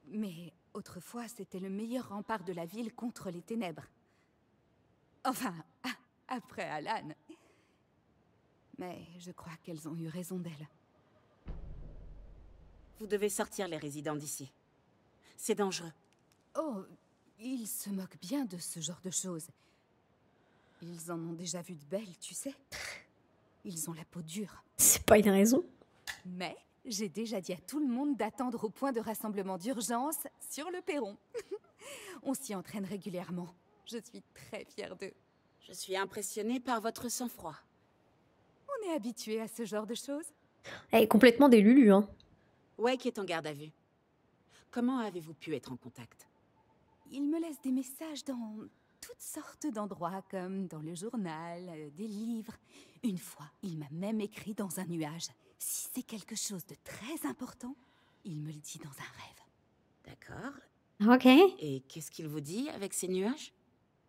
Mais autrefois, c'était le meilleur rempart de la ville contre les ténèbres. Enfin, après Alan. Mais je crois qu'elles ont eu raison d'elle. Vous devez sortir les résidents d'ici. C'est dangereux. Oh, ils se moquent bien de ce genre de choses. Ils en ont déjà vu de belles, tu sais. Ils ont la peau dure. C'est pas une raison. Mais j'ai déjà dit à tout le monde d'attendre au point de rassemblement d'urgence sur le perron. <laughs> On s'y entraîne régulièrement. Je suis très fière d'eux. Je suis impressionnée par votre sang-froid. On est habitué à ce genre de choses? Elle est complètement des Lulu, hein. Wake est en garde à vue. Comment avez-vous pu être en contact? Il me laisse des messages dans toutes sortes d'endroits, comme dans le journal, euh, des livres. Une fois, il m'a même écrit dans un nuage. Si c'est quelque chose de très important, il me le dit dans un rêve. D'accord. Ok. Et qu'est-ce qu'il vous dit avec ces nuages?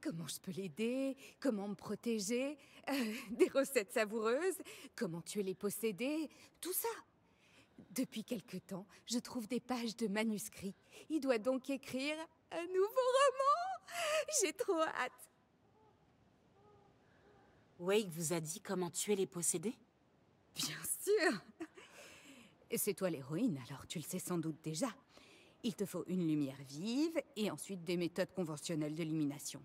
Comment je peux l'aider? Comment me protéger? Euh, <laughs> Des recettes savoureuses? Comment tuer les possédés? Tout ça. Depuis quelque temps, je trouve des pages de manuscrits. Il doit donc écrire un nouveau roman. J'ai trop hâte. Wake vous a dit comment tuer les possédés? Bien sûr. C'est toi l'héroïne, alors tu le sais sans doute déjà. Il te faut une lumière vive et ensuite des méthodes conventionnelles d'élimination.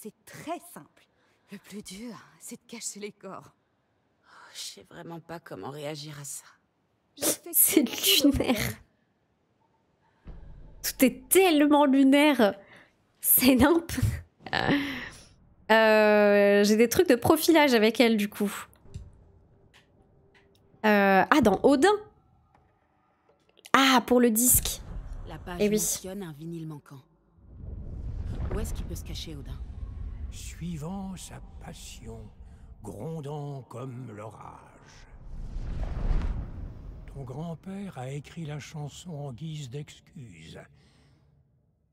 C'est très simple. Le plus dur, c'est de cacher les corps. Oh, Je sais vraiment pas comment réagir à ça. C'est lunaire. Tout est tellement lunaire. C'est nimp. Euh, J'ai des trucs de profilage avec elle, du coup. Euh, ah, dans Odin Ah, pour le disque. La page Eh oui. mentionne un vinyle manquant. Où est-ce qu'il peut se cacher, Odin? Suivant sa passion, grondant comme l'orage. Ton grand-père a écrit la chanson en guise d'excuse.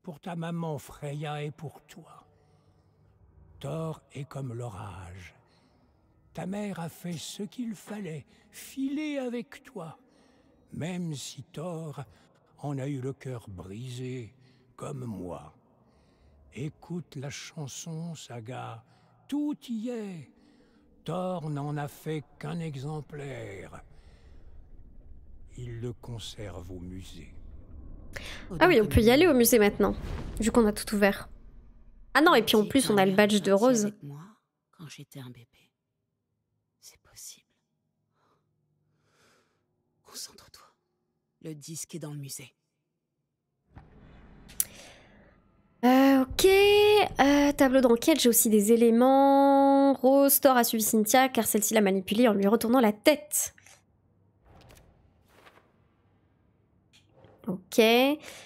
Pour ta maman Freya et pour toi. Thor est comme l'orage. Ta mère a fait ce qu'il fallait, filer avec toi. Même si Thor en a eu le cœur brisé, comme moi. Écoute la chanson, Saga. Tout y est. Thor n'en a fait qu'un exemplaire. Il le conserve au musée. Ah oui, on peut y aller au musée maintenant, vu qu'on a tout ouvert. Ah non, et puis en plus, on a le badge de Rose. Moi quand j'étais un bébé. C'est possible. Concentre-toi. Le disque est dans le musée. Euh, ok. Euh, tableau d'enquête, j'ai aussi des éléments. Rose, Thor a suivi Cynthia car celle-ci l'a manipulée en lui retournant la tête. Ok.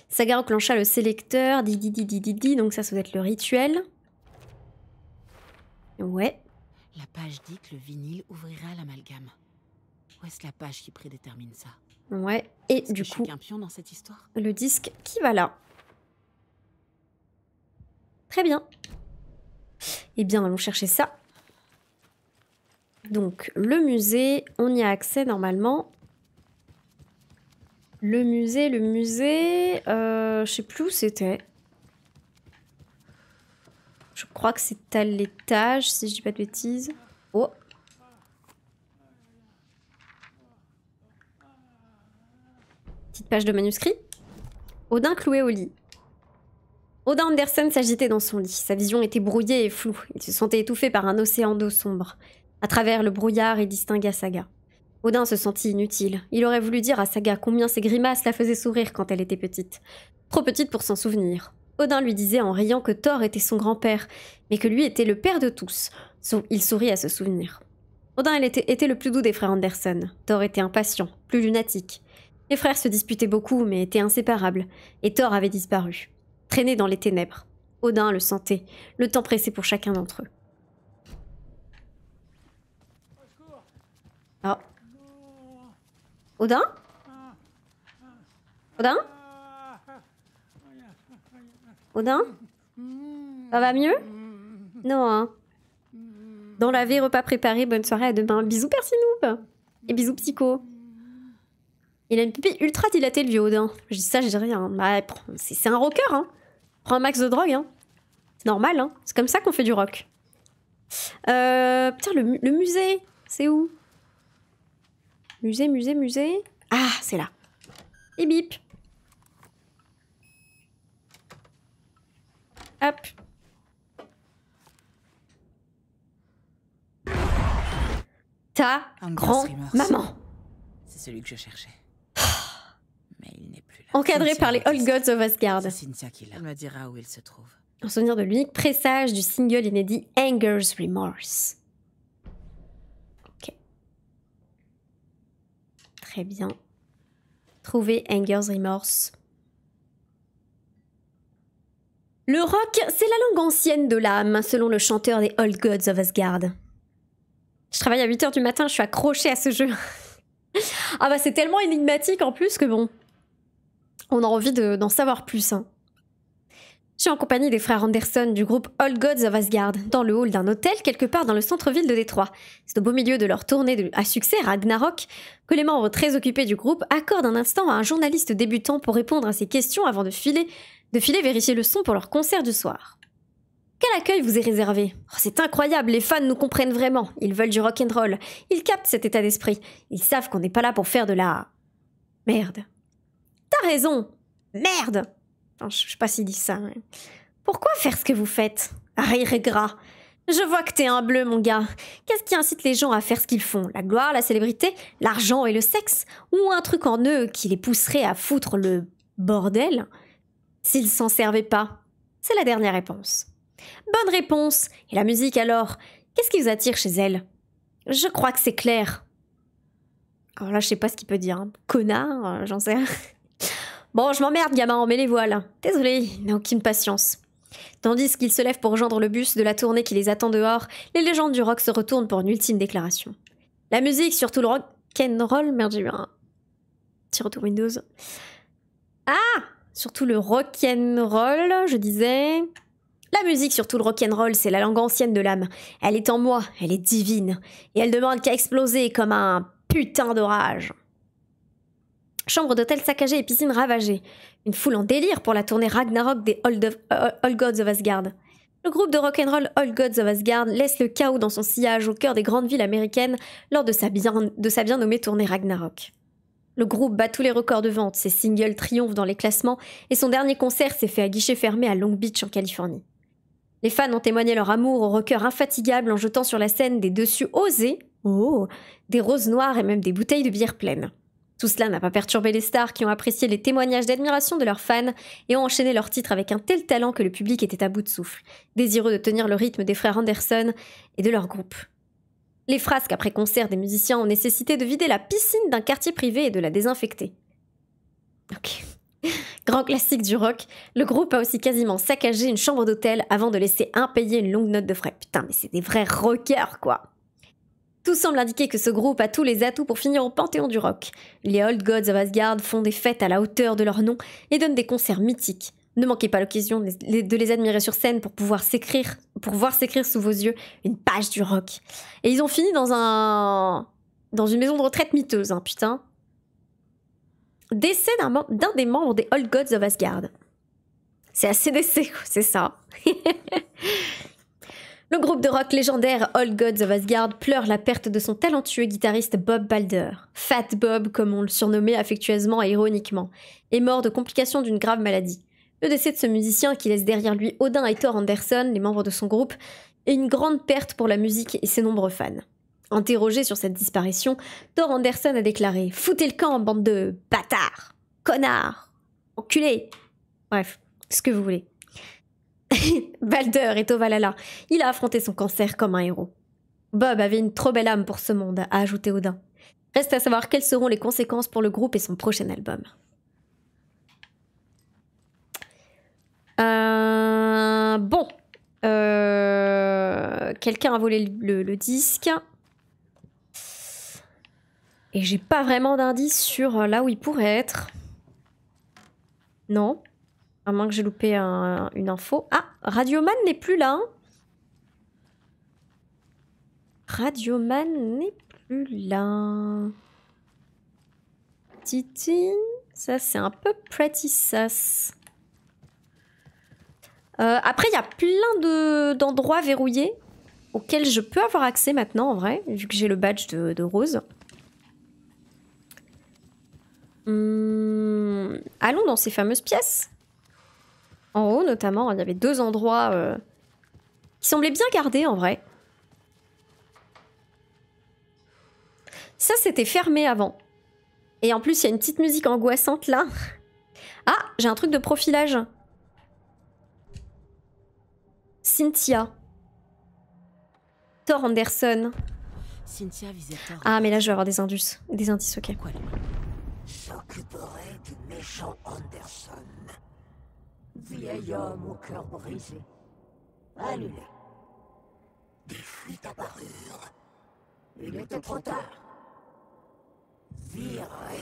Saga enclencha le sélecteur. Di di di di di di. Donc ça, ça doit être le rituel. Ouais. La page dit que le vinyle ouvrira l'amalgame. Où est-ce la page qui prédétermine ça? Ouais. Et du que je coup, suis qu'un pion dans cette histoire? le disque qui va là? Très bien. Eh bien, allons chercher ça. Donc, le musée, on y a accès normalement. Le musée, le musée, euh, je sais plus où c'était. Je crois que c'est à l'étage, si je dis pas de bêtises. Oh. Petite page de manuscrit. Odin cloué au lit. Odin Anderson s'agitait dans son lit. Sa vision était brouillée et floue. Il se sentait étouffé par un océan d'eau sombre. À travers le brouillard, il distingua Saga. Odin se sentit inutile. Il aurait voulu dire à Saga combien ses grimaces la faisaient sourire quand elle était petite. Trop petite pour s'en souvenir. Odin lui disait en riant que Thor était son grand-père, mais que lui était le père de tous. Il sourit à ce souvenir. Odin était, était le plus doux des frères Anderson. Thor était impatient, plus lunatique. Les frères se disputaient beaucoup, mais étaient inséparables, et Thor avait disparu, traîné dans les ténèbres. Odin le sentait, le temps pressé pour chacun d'entre eux. Oh. Odin? Odin? Odin? Ça va mieux? Non, hein. Dans la vie, repas préparé, bonne soirée, à demain. Bisous Persinoob Et bisous Psycho Il a une pupille ultra dilatée, le vieux Odin. Je dis ça, je dis rien. Bah, c'est un rocker, hein. Prends un max de drogue, hein. C'est normal, hein. C'est comme ça qu'on fait du rock. Euh, putain, le, le musée, c'est où? Musée, musée, musée. Ah, c'est là. Et bip. Hop. Ta Angus grand Reimers. maman. C'est celui que je cherchais. Mais il n'est plus là. Encadré par les All Gods of Asgard. C'est Cynthia qui l'a. Elle me dira où il se trouve. En souvenir de l'unique pressage du single inédit Anger's Remorse. Ok. Très bien. Trouver Anger's Remorse. Le rock, c'est la langue ancienne de l'âme, selon le chanteur des Old Gods of Asgard. Je travaille à 8h du matin, je suis accrochée à ce jeu. <laughs> ah bah c'est tellement énigmatique en plus que bon. On a envie de- d'en savoir plus. Hein. Je suis en compagnie des frères Anderson du groupe All Gods of Asgard, dans le hall d'un hôtel quelque part dans le centre-ville de Détroit. C'est au beau milieu de leur tournée à succès Ragnarok que les membres très occupés du groupe accordent un instant à un journaliste débutant pour répondre à ses questions avant de filer, de filer vérifier le son pour leur concert du soir. Quel accueil vous est réservé? Oh, C'est incroyable, les fans nous comprennent vraiment. Ils veulent du rock and roll. Ils captent cet état d'esprit. Ils savent qu'on n'est pas là pour faire de la merde. T'as raison. Merde. Enfin, je sais pas s'ils disent ça. Pourquoi faire ce que vous faites Rire et gras. Je vois que t'es un bleu, mon gars. Qu'est-ce qui incite les gens à faire ce qu'ils font? La gloire, la célébrité, l'argent et le sexe? Ou un truc en eux qui les pousserait à foutre le bordel? S'ils s'en servaient pas? C'est la dernière réponse. Bonne réponse. Et la musique alors? Qu'est-ce qui vous attire chez elle? Je crois que c'est clair. Alors là, je sais pas ce qu'il peut dire. hein. Connard, euh, j'en sais. <laughs> Bon, je m'emmerde, gamin, mais les voiles. Désolé, n'a aucune patience. Tandis qu'il se lève pour rejoindre le bus de la tournée qui les attend dehors, les légendes du rock se retournent pour une ultime déclaration. La musique, surtout le rock and roll, merde, j'ai eu un retour Windows. Ah Surtout le rock and roll, je disais. La musique, surtout le rock and roll, c'est la langue ancienne de l'âme. Elle est en moi, elle est divine, et elle demande qu'à exploser comme un putain d'orage. Chambre d'hôtel saccagée et piscine ravagée. Une foule en délire pour la tournée Ragnarok des All, euh, All Gods of Asgard. Le groupe de rock'n'roll All Gods of Asgard laisse le chaos dans son sillage au cœur des grandes villes américaines lors de sa bien, de sa bien nommée tournée Ragnarok. Le groupe bat tous les records de vente, ses singles triomphent dans les classements et son dernier concert s'est fait à guichet fermé à Long Beach en Californie. Les fans ont témoigné leur amour au rocker infatigable en jetant sur la scène des dessus osés, oh, des roses noires et même des bouteilles de bière pleines. Tout cela n'a pas perturbé les stars qui ont apprécié les témoignages d'admiration de leurs fans et ont enchaîné leurs titres avec un tel talent que le public était à bout de souffle, désireux de tenir le rythme des frères Anderson et de leur groupe. Les frasques après concert des musiciens ont nécessité de vider la piscine d'un quartier privé et de la désinfecter. Ok. <laughs> Grand classique du rock, le groupe a aussi quasiment saccagé une chambre d'hôtel avant de laisser impayer une longue note de frais. Putain, mais c'est des vrais rockers, quoi. Tout semble indiquer que ce groupe a tous les atouts pour finir au panthéon du rock. Les Old Gods of Asgard font des fêtes à la hauteur de leur nom et donnent des concerts mythiques. Ne manquez pas l'occasion de les- admirer sur scène pour pouvoir s'écrire, pour voir s'écrire sous vos yeux une page du rock. Et ils ont fini dans un, dans une maison de retraite miteuse, hein, putain. Décès d'un des membres des Old Gods of Asgard. C'est assez décès, c'est ça. <laughs> Le groupe de rock légendaire All Gods of Asgard pleure la perte de son talentueux guitariste Bob Balder, Fat Bob comme on le surnommait affectueusement et ironiquement, est mort de complications d'une grave maladie. Le décès de ce musicien qui laisse derrière lui Odin et Thor Anderson, les membres de son groupe, est une grande perte pour la musique et ses nombreux fans. Interrogé sur cette disparition, Thor Anderson a déclaré Foutez le camp, bande de bâtards, connards, enculés. Bref, ce que vous voulez. <laughs> Balder est au Valhalla. Il a affronté son cancer comme un héros. Bob avait une trop belle âme pour ce monde, a ajouté Odin. Reste à savoir quelles seront les conséquences pour le groupe et son prochain album. Euh, bon. Euh, Quelqu'un a volé le, le- disque. Et j'ai pas vraiment d'indice sur euh, là où il pourrait être. Non. À moins que j'ai loupé un- une info. Ah, Radioman n'est plus là. hein. Radioman n'est plus là. Titi, ça c'est un peu pretty sus. Euh, après, il y a plein de- d'endroits verrouillés auxquels je peux avoir accès maintenant en vrai, vu que j'ai le badge de, de Rose. Hum, allons dans ces fameuses pièces. En haut notamment, il y avait deux endroits euh, qui semblaient bien gardés en vrai. Ça, c'était fermé avant. Et en plus, il y a une petite musique angoissante là. Ah, j'ai un truc de profilage. Cynthia. Thor Anderson. Cynthia. Ah, mais là, je vais avoir des indices. Des indices, ok. S'occuperait du méchant Anderson. Vieil homme au cœur brisé. Annulé. Des fuites apparurent. Il était trop tard. Viré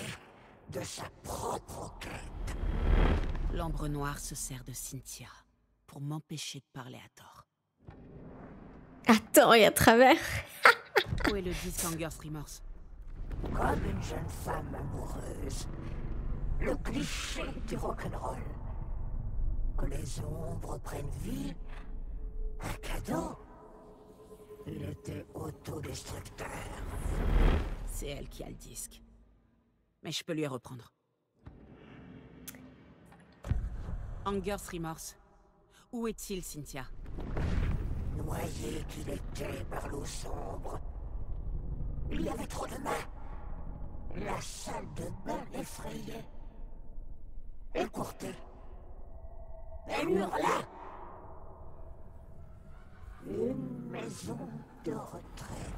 de sa propre enquête. L'ambre noire se sert de Cynthia pour m'empêcher de parler à Thor. Attends, et à travers. <laughs> Où est le disque Anger's Remorse Comme une jeune femme amoureuse. Le cliché du rock'n'roll. Que les ombres prennent vie. Un cadeau. Il était autodestructeur. C'est elle qui a le disque. Mais je peux lui reprendre. Anger's Remorse. Où est-il, Cynthia? Noyé qu'il était par l'eau sombre. Il y avait trop de mains. La salle de bain l'effrayait. Elle courtait. Elle hurla. Une maison de retraite.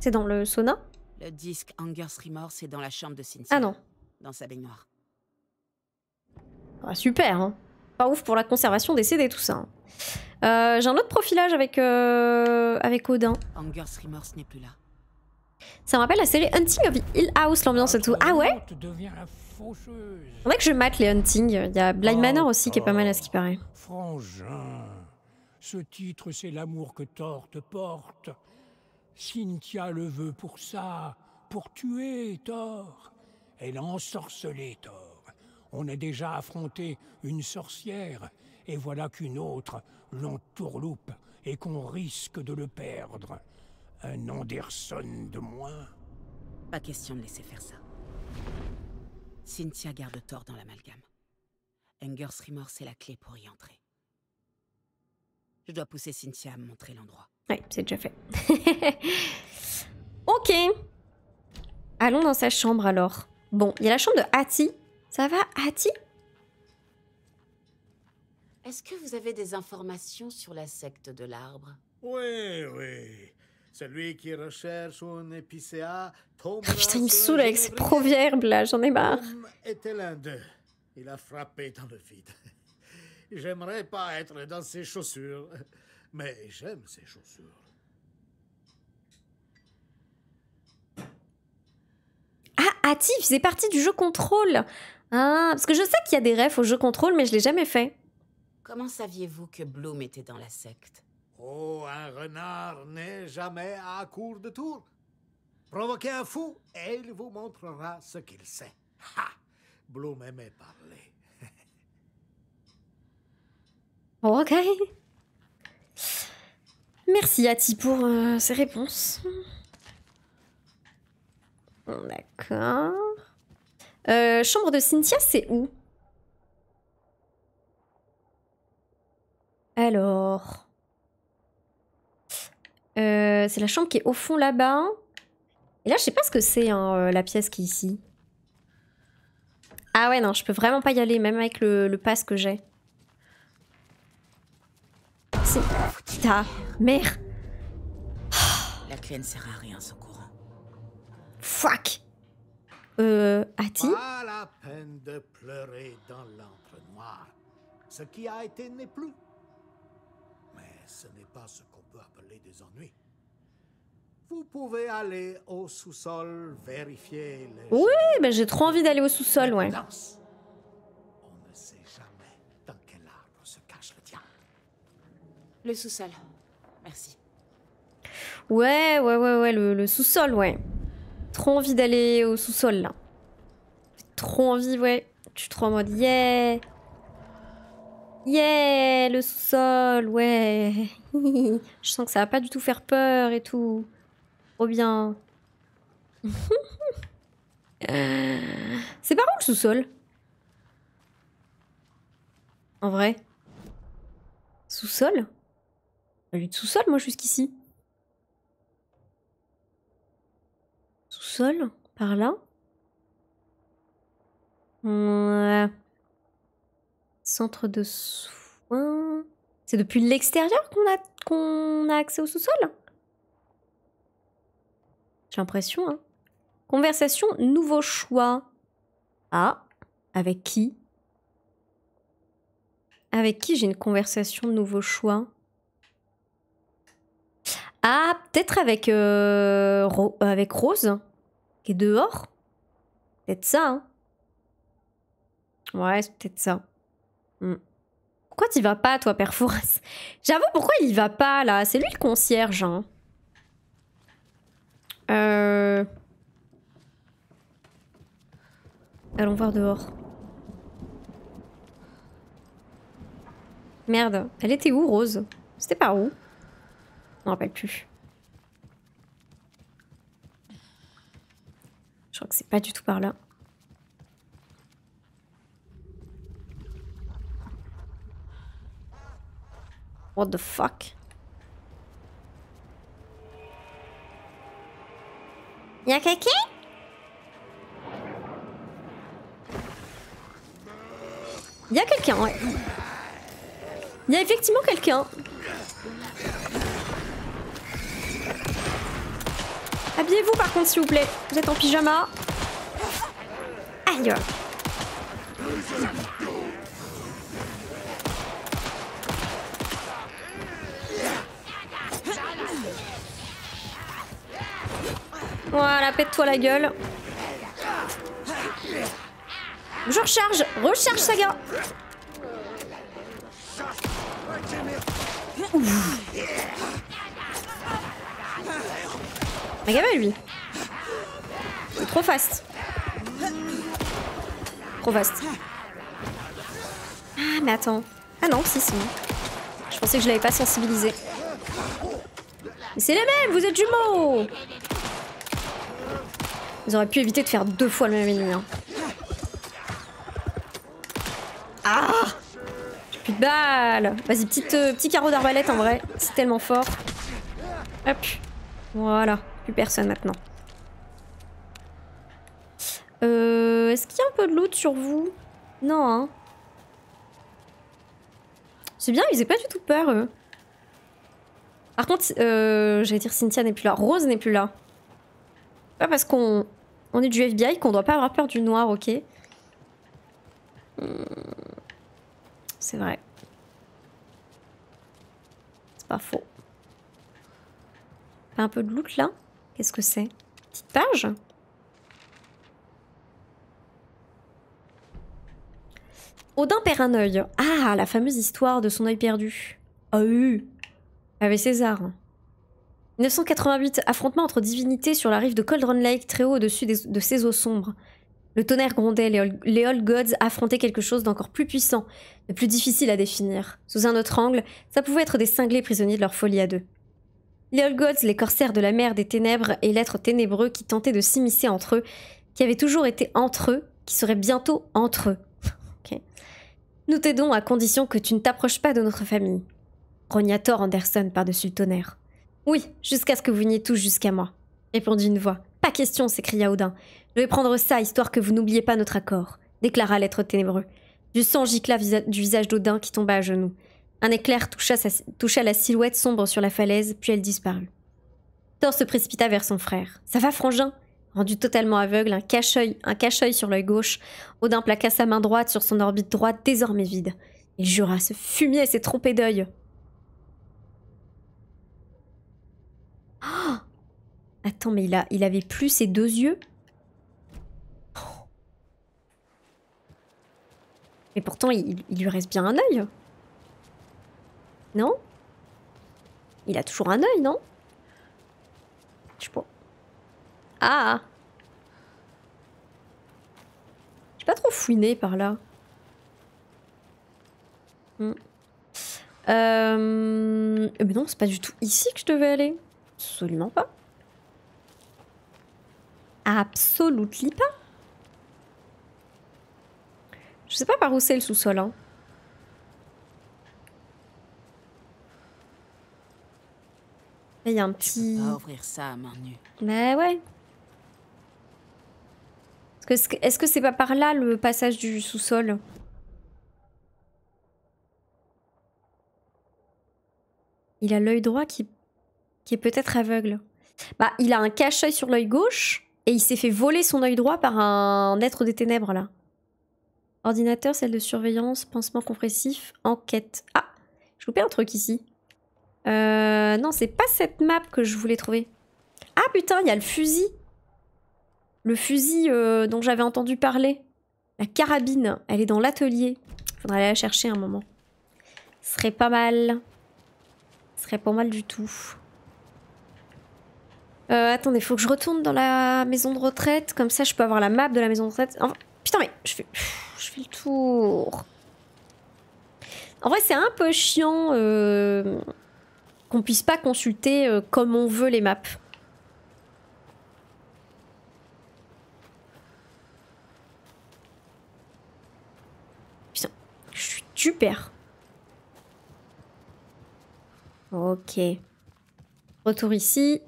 C'est dans le sauna Le disque Anger's Remorse est dans la chambre de Cynthia. Ah non. Dans sa baignoire. Ah, super, hein. Pas ouf pour la conservation des CD, tout ça. hein. Euh, J'ai un autre profilage avec, euh, avec Odin. Anger's Remorse n'est plus là. Ça me rappelle la série Hunting of Hill House, l'ambiance et tout. Ah ouais? Faudrait que je mate les Hunting. Il y a Blind Manor aussi qui est pas mal à ce qui paraît. Frangin, ce titre, c'est l'amour que Thor te porte. Cynthia le veut pour ça, pour tuer Thor. Elle a ensorcelé Thor. On a déjà affronté une sorcière, et voilà qu'une autre l'entourloupe et qu'on risque de le perdre. Un Anderson de moins? Pas question de laisser faire ça. Cynthia garde Thor dans l'amalgame. Anger's Remorse est la clé pour y entrer. Je dois pousser Cynthia à me montrer l'endroit. Ouais, c'est déjà fait. <laughs> ok. Allons dans sa chambre alors. Bon, il y a la chambre de Hattie. Ça va, Hattie? Est-ce que vous avez des informations sur la secte de l'arbre? Oui, oui. Celui qui recherche un épicéa tombera Oh, Putain, il me saoule avec ses genévrier. proverbes là, j'en ai marre. Était l'un d'eux. Il a frappé dans le vide. <laughs> J'aimerais pas être dans ses chaussures, <laughs> mais j'aime ses chaussures. Ah, Hattie faisait partie du jeu contrôle. Ah, parce que je sais qu'il y a des refs au jeu contrôle, mais je l'ai jamais fait. Comment saviez-vous que Bloom était dans la secte? Oh, un renard n'est jamais à court de tour. Provoquez un fou et il vous montrera ce qu'il sait. Ha! Bloom aimait parler. <laughs> Ok. Merci Hattie pour euh, ces réponses. D'accord. Euh, chambre de Cynthia, c'est où? Alors. Euh, c'est la chambre qui est au fond là-bas. Et là, je sais pas ce que c'est, hein, euh, la pièce qui est ici. Ah ouais, non, je peux vraiment pas y aller, même avec le, le pass que j'ai. C'est... Ta mère. <sighs> La clé ne sert à rien sans courant. Fuck. Euh, Hattie Pas la peine de pleurer dans l'entre-noir. Ce qui a été n'est plus. ce n'est pas ce peut appeler des ennuis. Vous pouvez aller au sous-sol vérifier les... Oui, ben j'ai trop envie d'aller au sous-sol, ouais. On ne sait jamais dans quel arbre se cache le diable. Le sous-sol. Merci. Ouais, ouais, ouais, ouais, le, le sous-sol, ouais. Trop envie d'aller au sous-sol, là. Trop envie, ouais. Je suis trop en mode, yeah Yeah, le sous-sol, ouais. <laughs> Je sens que ça va pas du tout faire peur et tout. Trop bien. Euh, <laughs> C'est par où le sous-sol En vrai Sous-sol? Pas eu de sous-sol, moi, jusqu'ici. Sous-sol Par là? Ouais. Centre de soins. C'est depuis l'extérieur qu'on a, qu'on a accès au sous-sol? J'ai l'impression, hein. Conversation, nouveau choix. Ah, avec qui? Avec qui j'ai une conversation nouveau choix? Ah, peut-être avec, euh, euh, avec Rose, qui est dehors? Peut-être ça, hein. Ouais, c'est peut-être ça. Hmm. Pourquoi t'y vas pas, toi, Père Fouras? J'avoue, pourquoi il y va pas, là? C'est lui le concierge, hein. Euh... Allons voir dehors. Merde, elle était où, Rose? C'était par où? Je me rappelle plus. Je crois que c'est pas du tout par là. What the fuck? Y'a quelqu'un? Y'a quelqu'un, ouais. Y'a effectivement quelqu'un. Habillez-vous par contre, s'il vous plaît. Vous êtes en pyjama. Aïe. Voilà, pète-toi la gueule. Je recharge, recharge Saga. Ouf. Gamin lui. Trop fast. Trop fast. Ah mais attends. Ah non, si si. Je pensais que je l'avais pas sensibilisé. Mais c'est les mêmes, vous êtes jumeaux Ils auraient pu éviter de faire deux fois le même ennemi. hein. Ah plus de balles Vas-y, euh, petit carreau d'arbalète en vrai. C'est tellement fort. Hop. Voilà. Plus personne maintenant. Euh, Est-ce qu'il y a un peu de loot sur vous? Non, hein. C'est bien, ils faisaient pas du tout peur, eux. Par contre, euh, j'allais dire Cynthia n'est plus là. Rose n'est plus là. Pas parce qu'on on est du FBI qu'on doit pas avoir peur du noir, ok Hmm. C'est vrai. C'est pas faux. Un peu de loot là Qu'est-ce que c'est? Petite page? Odin perd un œil. Ah, la fameuse histoire de son œil perdu. Ah oui. Avec César. 1988, affrontement entre divinités sur la rive de Coldron Lake, très haut au-dessus des- de ces eaux sombres. Le tonnerre grondait, les, les Old Gods affrontaient quelque chose d'encore plus puissant, de plus difficile à définir. Sous un autre angle, ça pouvait être des cinglés prisonniers de leur folie à deux. Les Old Gods, les corsaires de la mer des ténèbres et l'être ténébreux qui tentaient de s'immiscer entre eux, qui avaient toujours été entre eux, qui seraient bientôt entre eux. <laughs> Nous t'aidons à condition que tu ne t'approches pas de notre famille. Rogna Thor Anderson par-dessus le tonnerre. Oui, jusqu'à ce que vous veniez tous jusqu'à moi, répondit une voix. Pas question, s'écria Odin. Je vais prendre ça, histoire que vous n'oubliez pas notre accord, déclara l'être ténébreux. Du sang gicla du visage d'Odin qui tomba à genoux. Un éclair toucha, la silhouette sombre sur la falaise, puis elle disparut. Thor se précipita vers son frère. Ça va, frangin Rendu totalement aveugle, un cache-œil un cache-œil sur l'œil gauche, Odin plaqua sa main droite sur son orbite droite désormais vide. Il jura, ce fumier s'est trompé d'œil. Attends, mais il, il avait plus ses deux yeux Oh. Mais pourtant, il, il lui reste bien un œil. Non? Il a toujours un œil, non? Je sais pas. Ah J'ai pas trop fouiné par là. Hmm. Euh... Mais non, c'est pas du tout ici que je devais aller. Absolument pas. Absolument pas. Je sais pas par où c'est le sous-sol. Hein. Il y a un petit. Pas ouvrir ça à main nue. Bah ouais. Est-ce que est-ce que c'est pas par là le passage du sous-sol? Il a l'œil droit qui, qui est peut-être aveugle. Bah, il a un cache-œil sur l'œil gauche et il s'est fait voler son œil droit par un être des ténèbres là. Ordinateur, celle de surveillance, pansement compressif, enquête. Ah, je loupé un truc ici. Euh, non, c'est pas cette map que je voulais trouver. Ah putain, il y a le fusil. Le fusil euh, dont j'avais entendu parler. La carabine, elle est dans l'atelier. Faudrait aller la chercher un moment. Ce serait pas mal. Ce serait pas mal du tout. Euh, attendez, faut que je retourne dans la maison de retraite. Comme ça, je peux avoir la map de la maison de retraite. Putain, mais je fais, je fais le tour. En vrai, c'est un peu chiant euh, qu'on puisse pas consulter euh, comme on veut les maps. Putain, je suis super. Ok. Retour ici.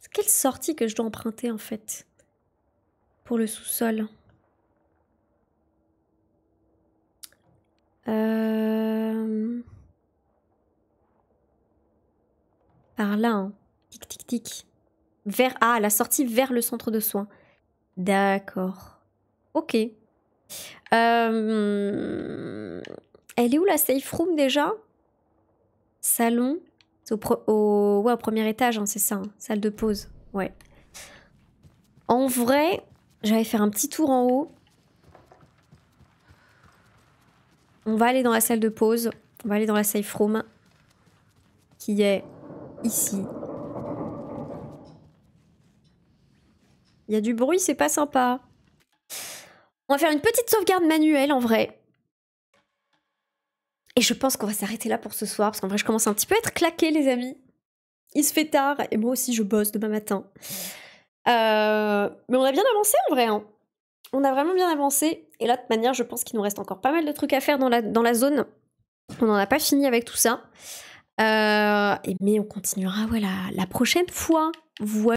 C'est quelle sortie que je dois emprunter en fait Pour le sous-sol? Euh... Par là, hein. tic tic tic. Vers ah la sortie vers le centre de soins. D'accord. Ok. Euh... Elle est où la safe room déjà? Salon? C'est au, au- ouais, au premier étage, hein, c'est ça. hein. Salle de pause. Ouais. En vrai, j'allais faire un petit tour en haut. On va aller dans la salle de pause. On va aller dans la safe room. Qui est ici. Il y a du bruit, c'est pas sympa. On va faire une petite sauvegarde manuelle en vrai. Et je pense qu'on va s'arrêter là pour ce soir, parce qu'en vrai, je commence un petit peu à être claqué, les amis. Il se fait tard, et moi aussi, je bosse demain matin. Euh, Mais on a bien avancé, en vrai. hein. On a vraiment bien avancé. Et là, de manière, je pense qu'il nous reste encore pas mal de trucs à faire dans la, zone. On n'en a pas fini avec tout ça. Euh, Mais on continuera la, la prochaine fois. Voilà.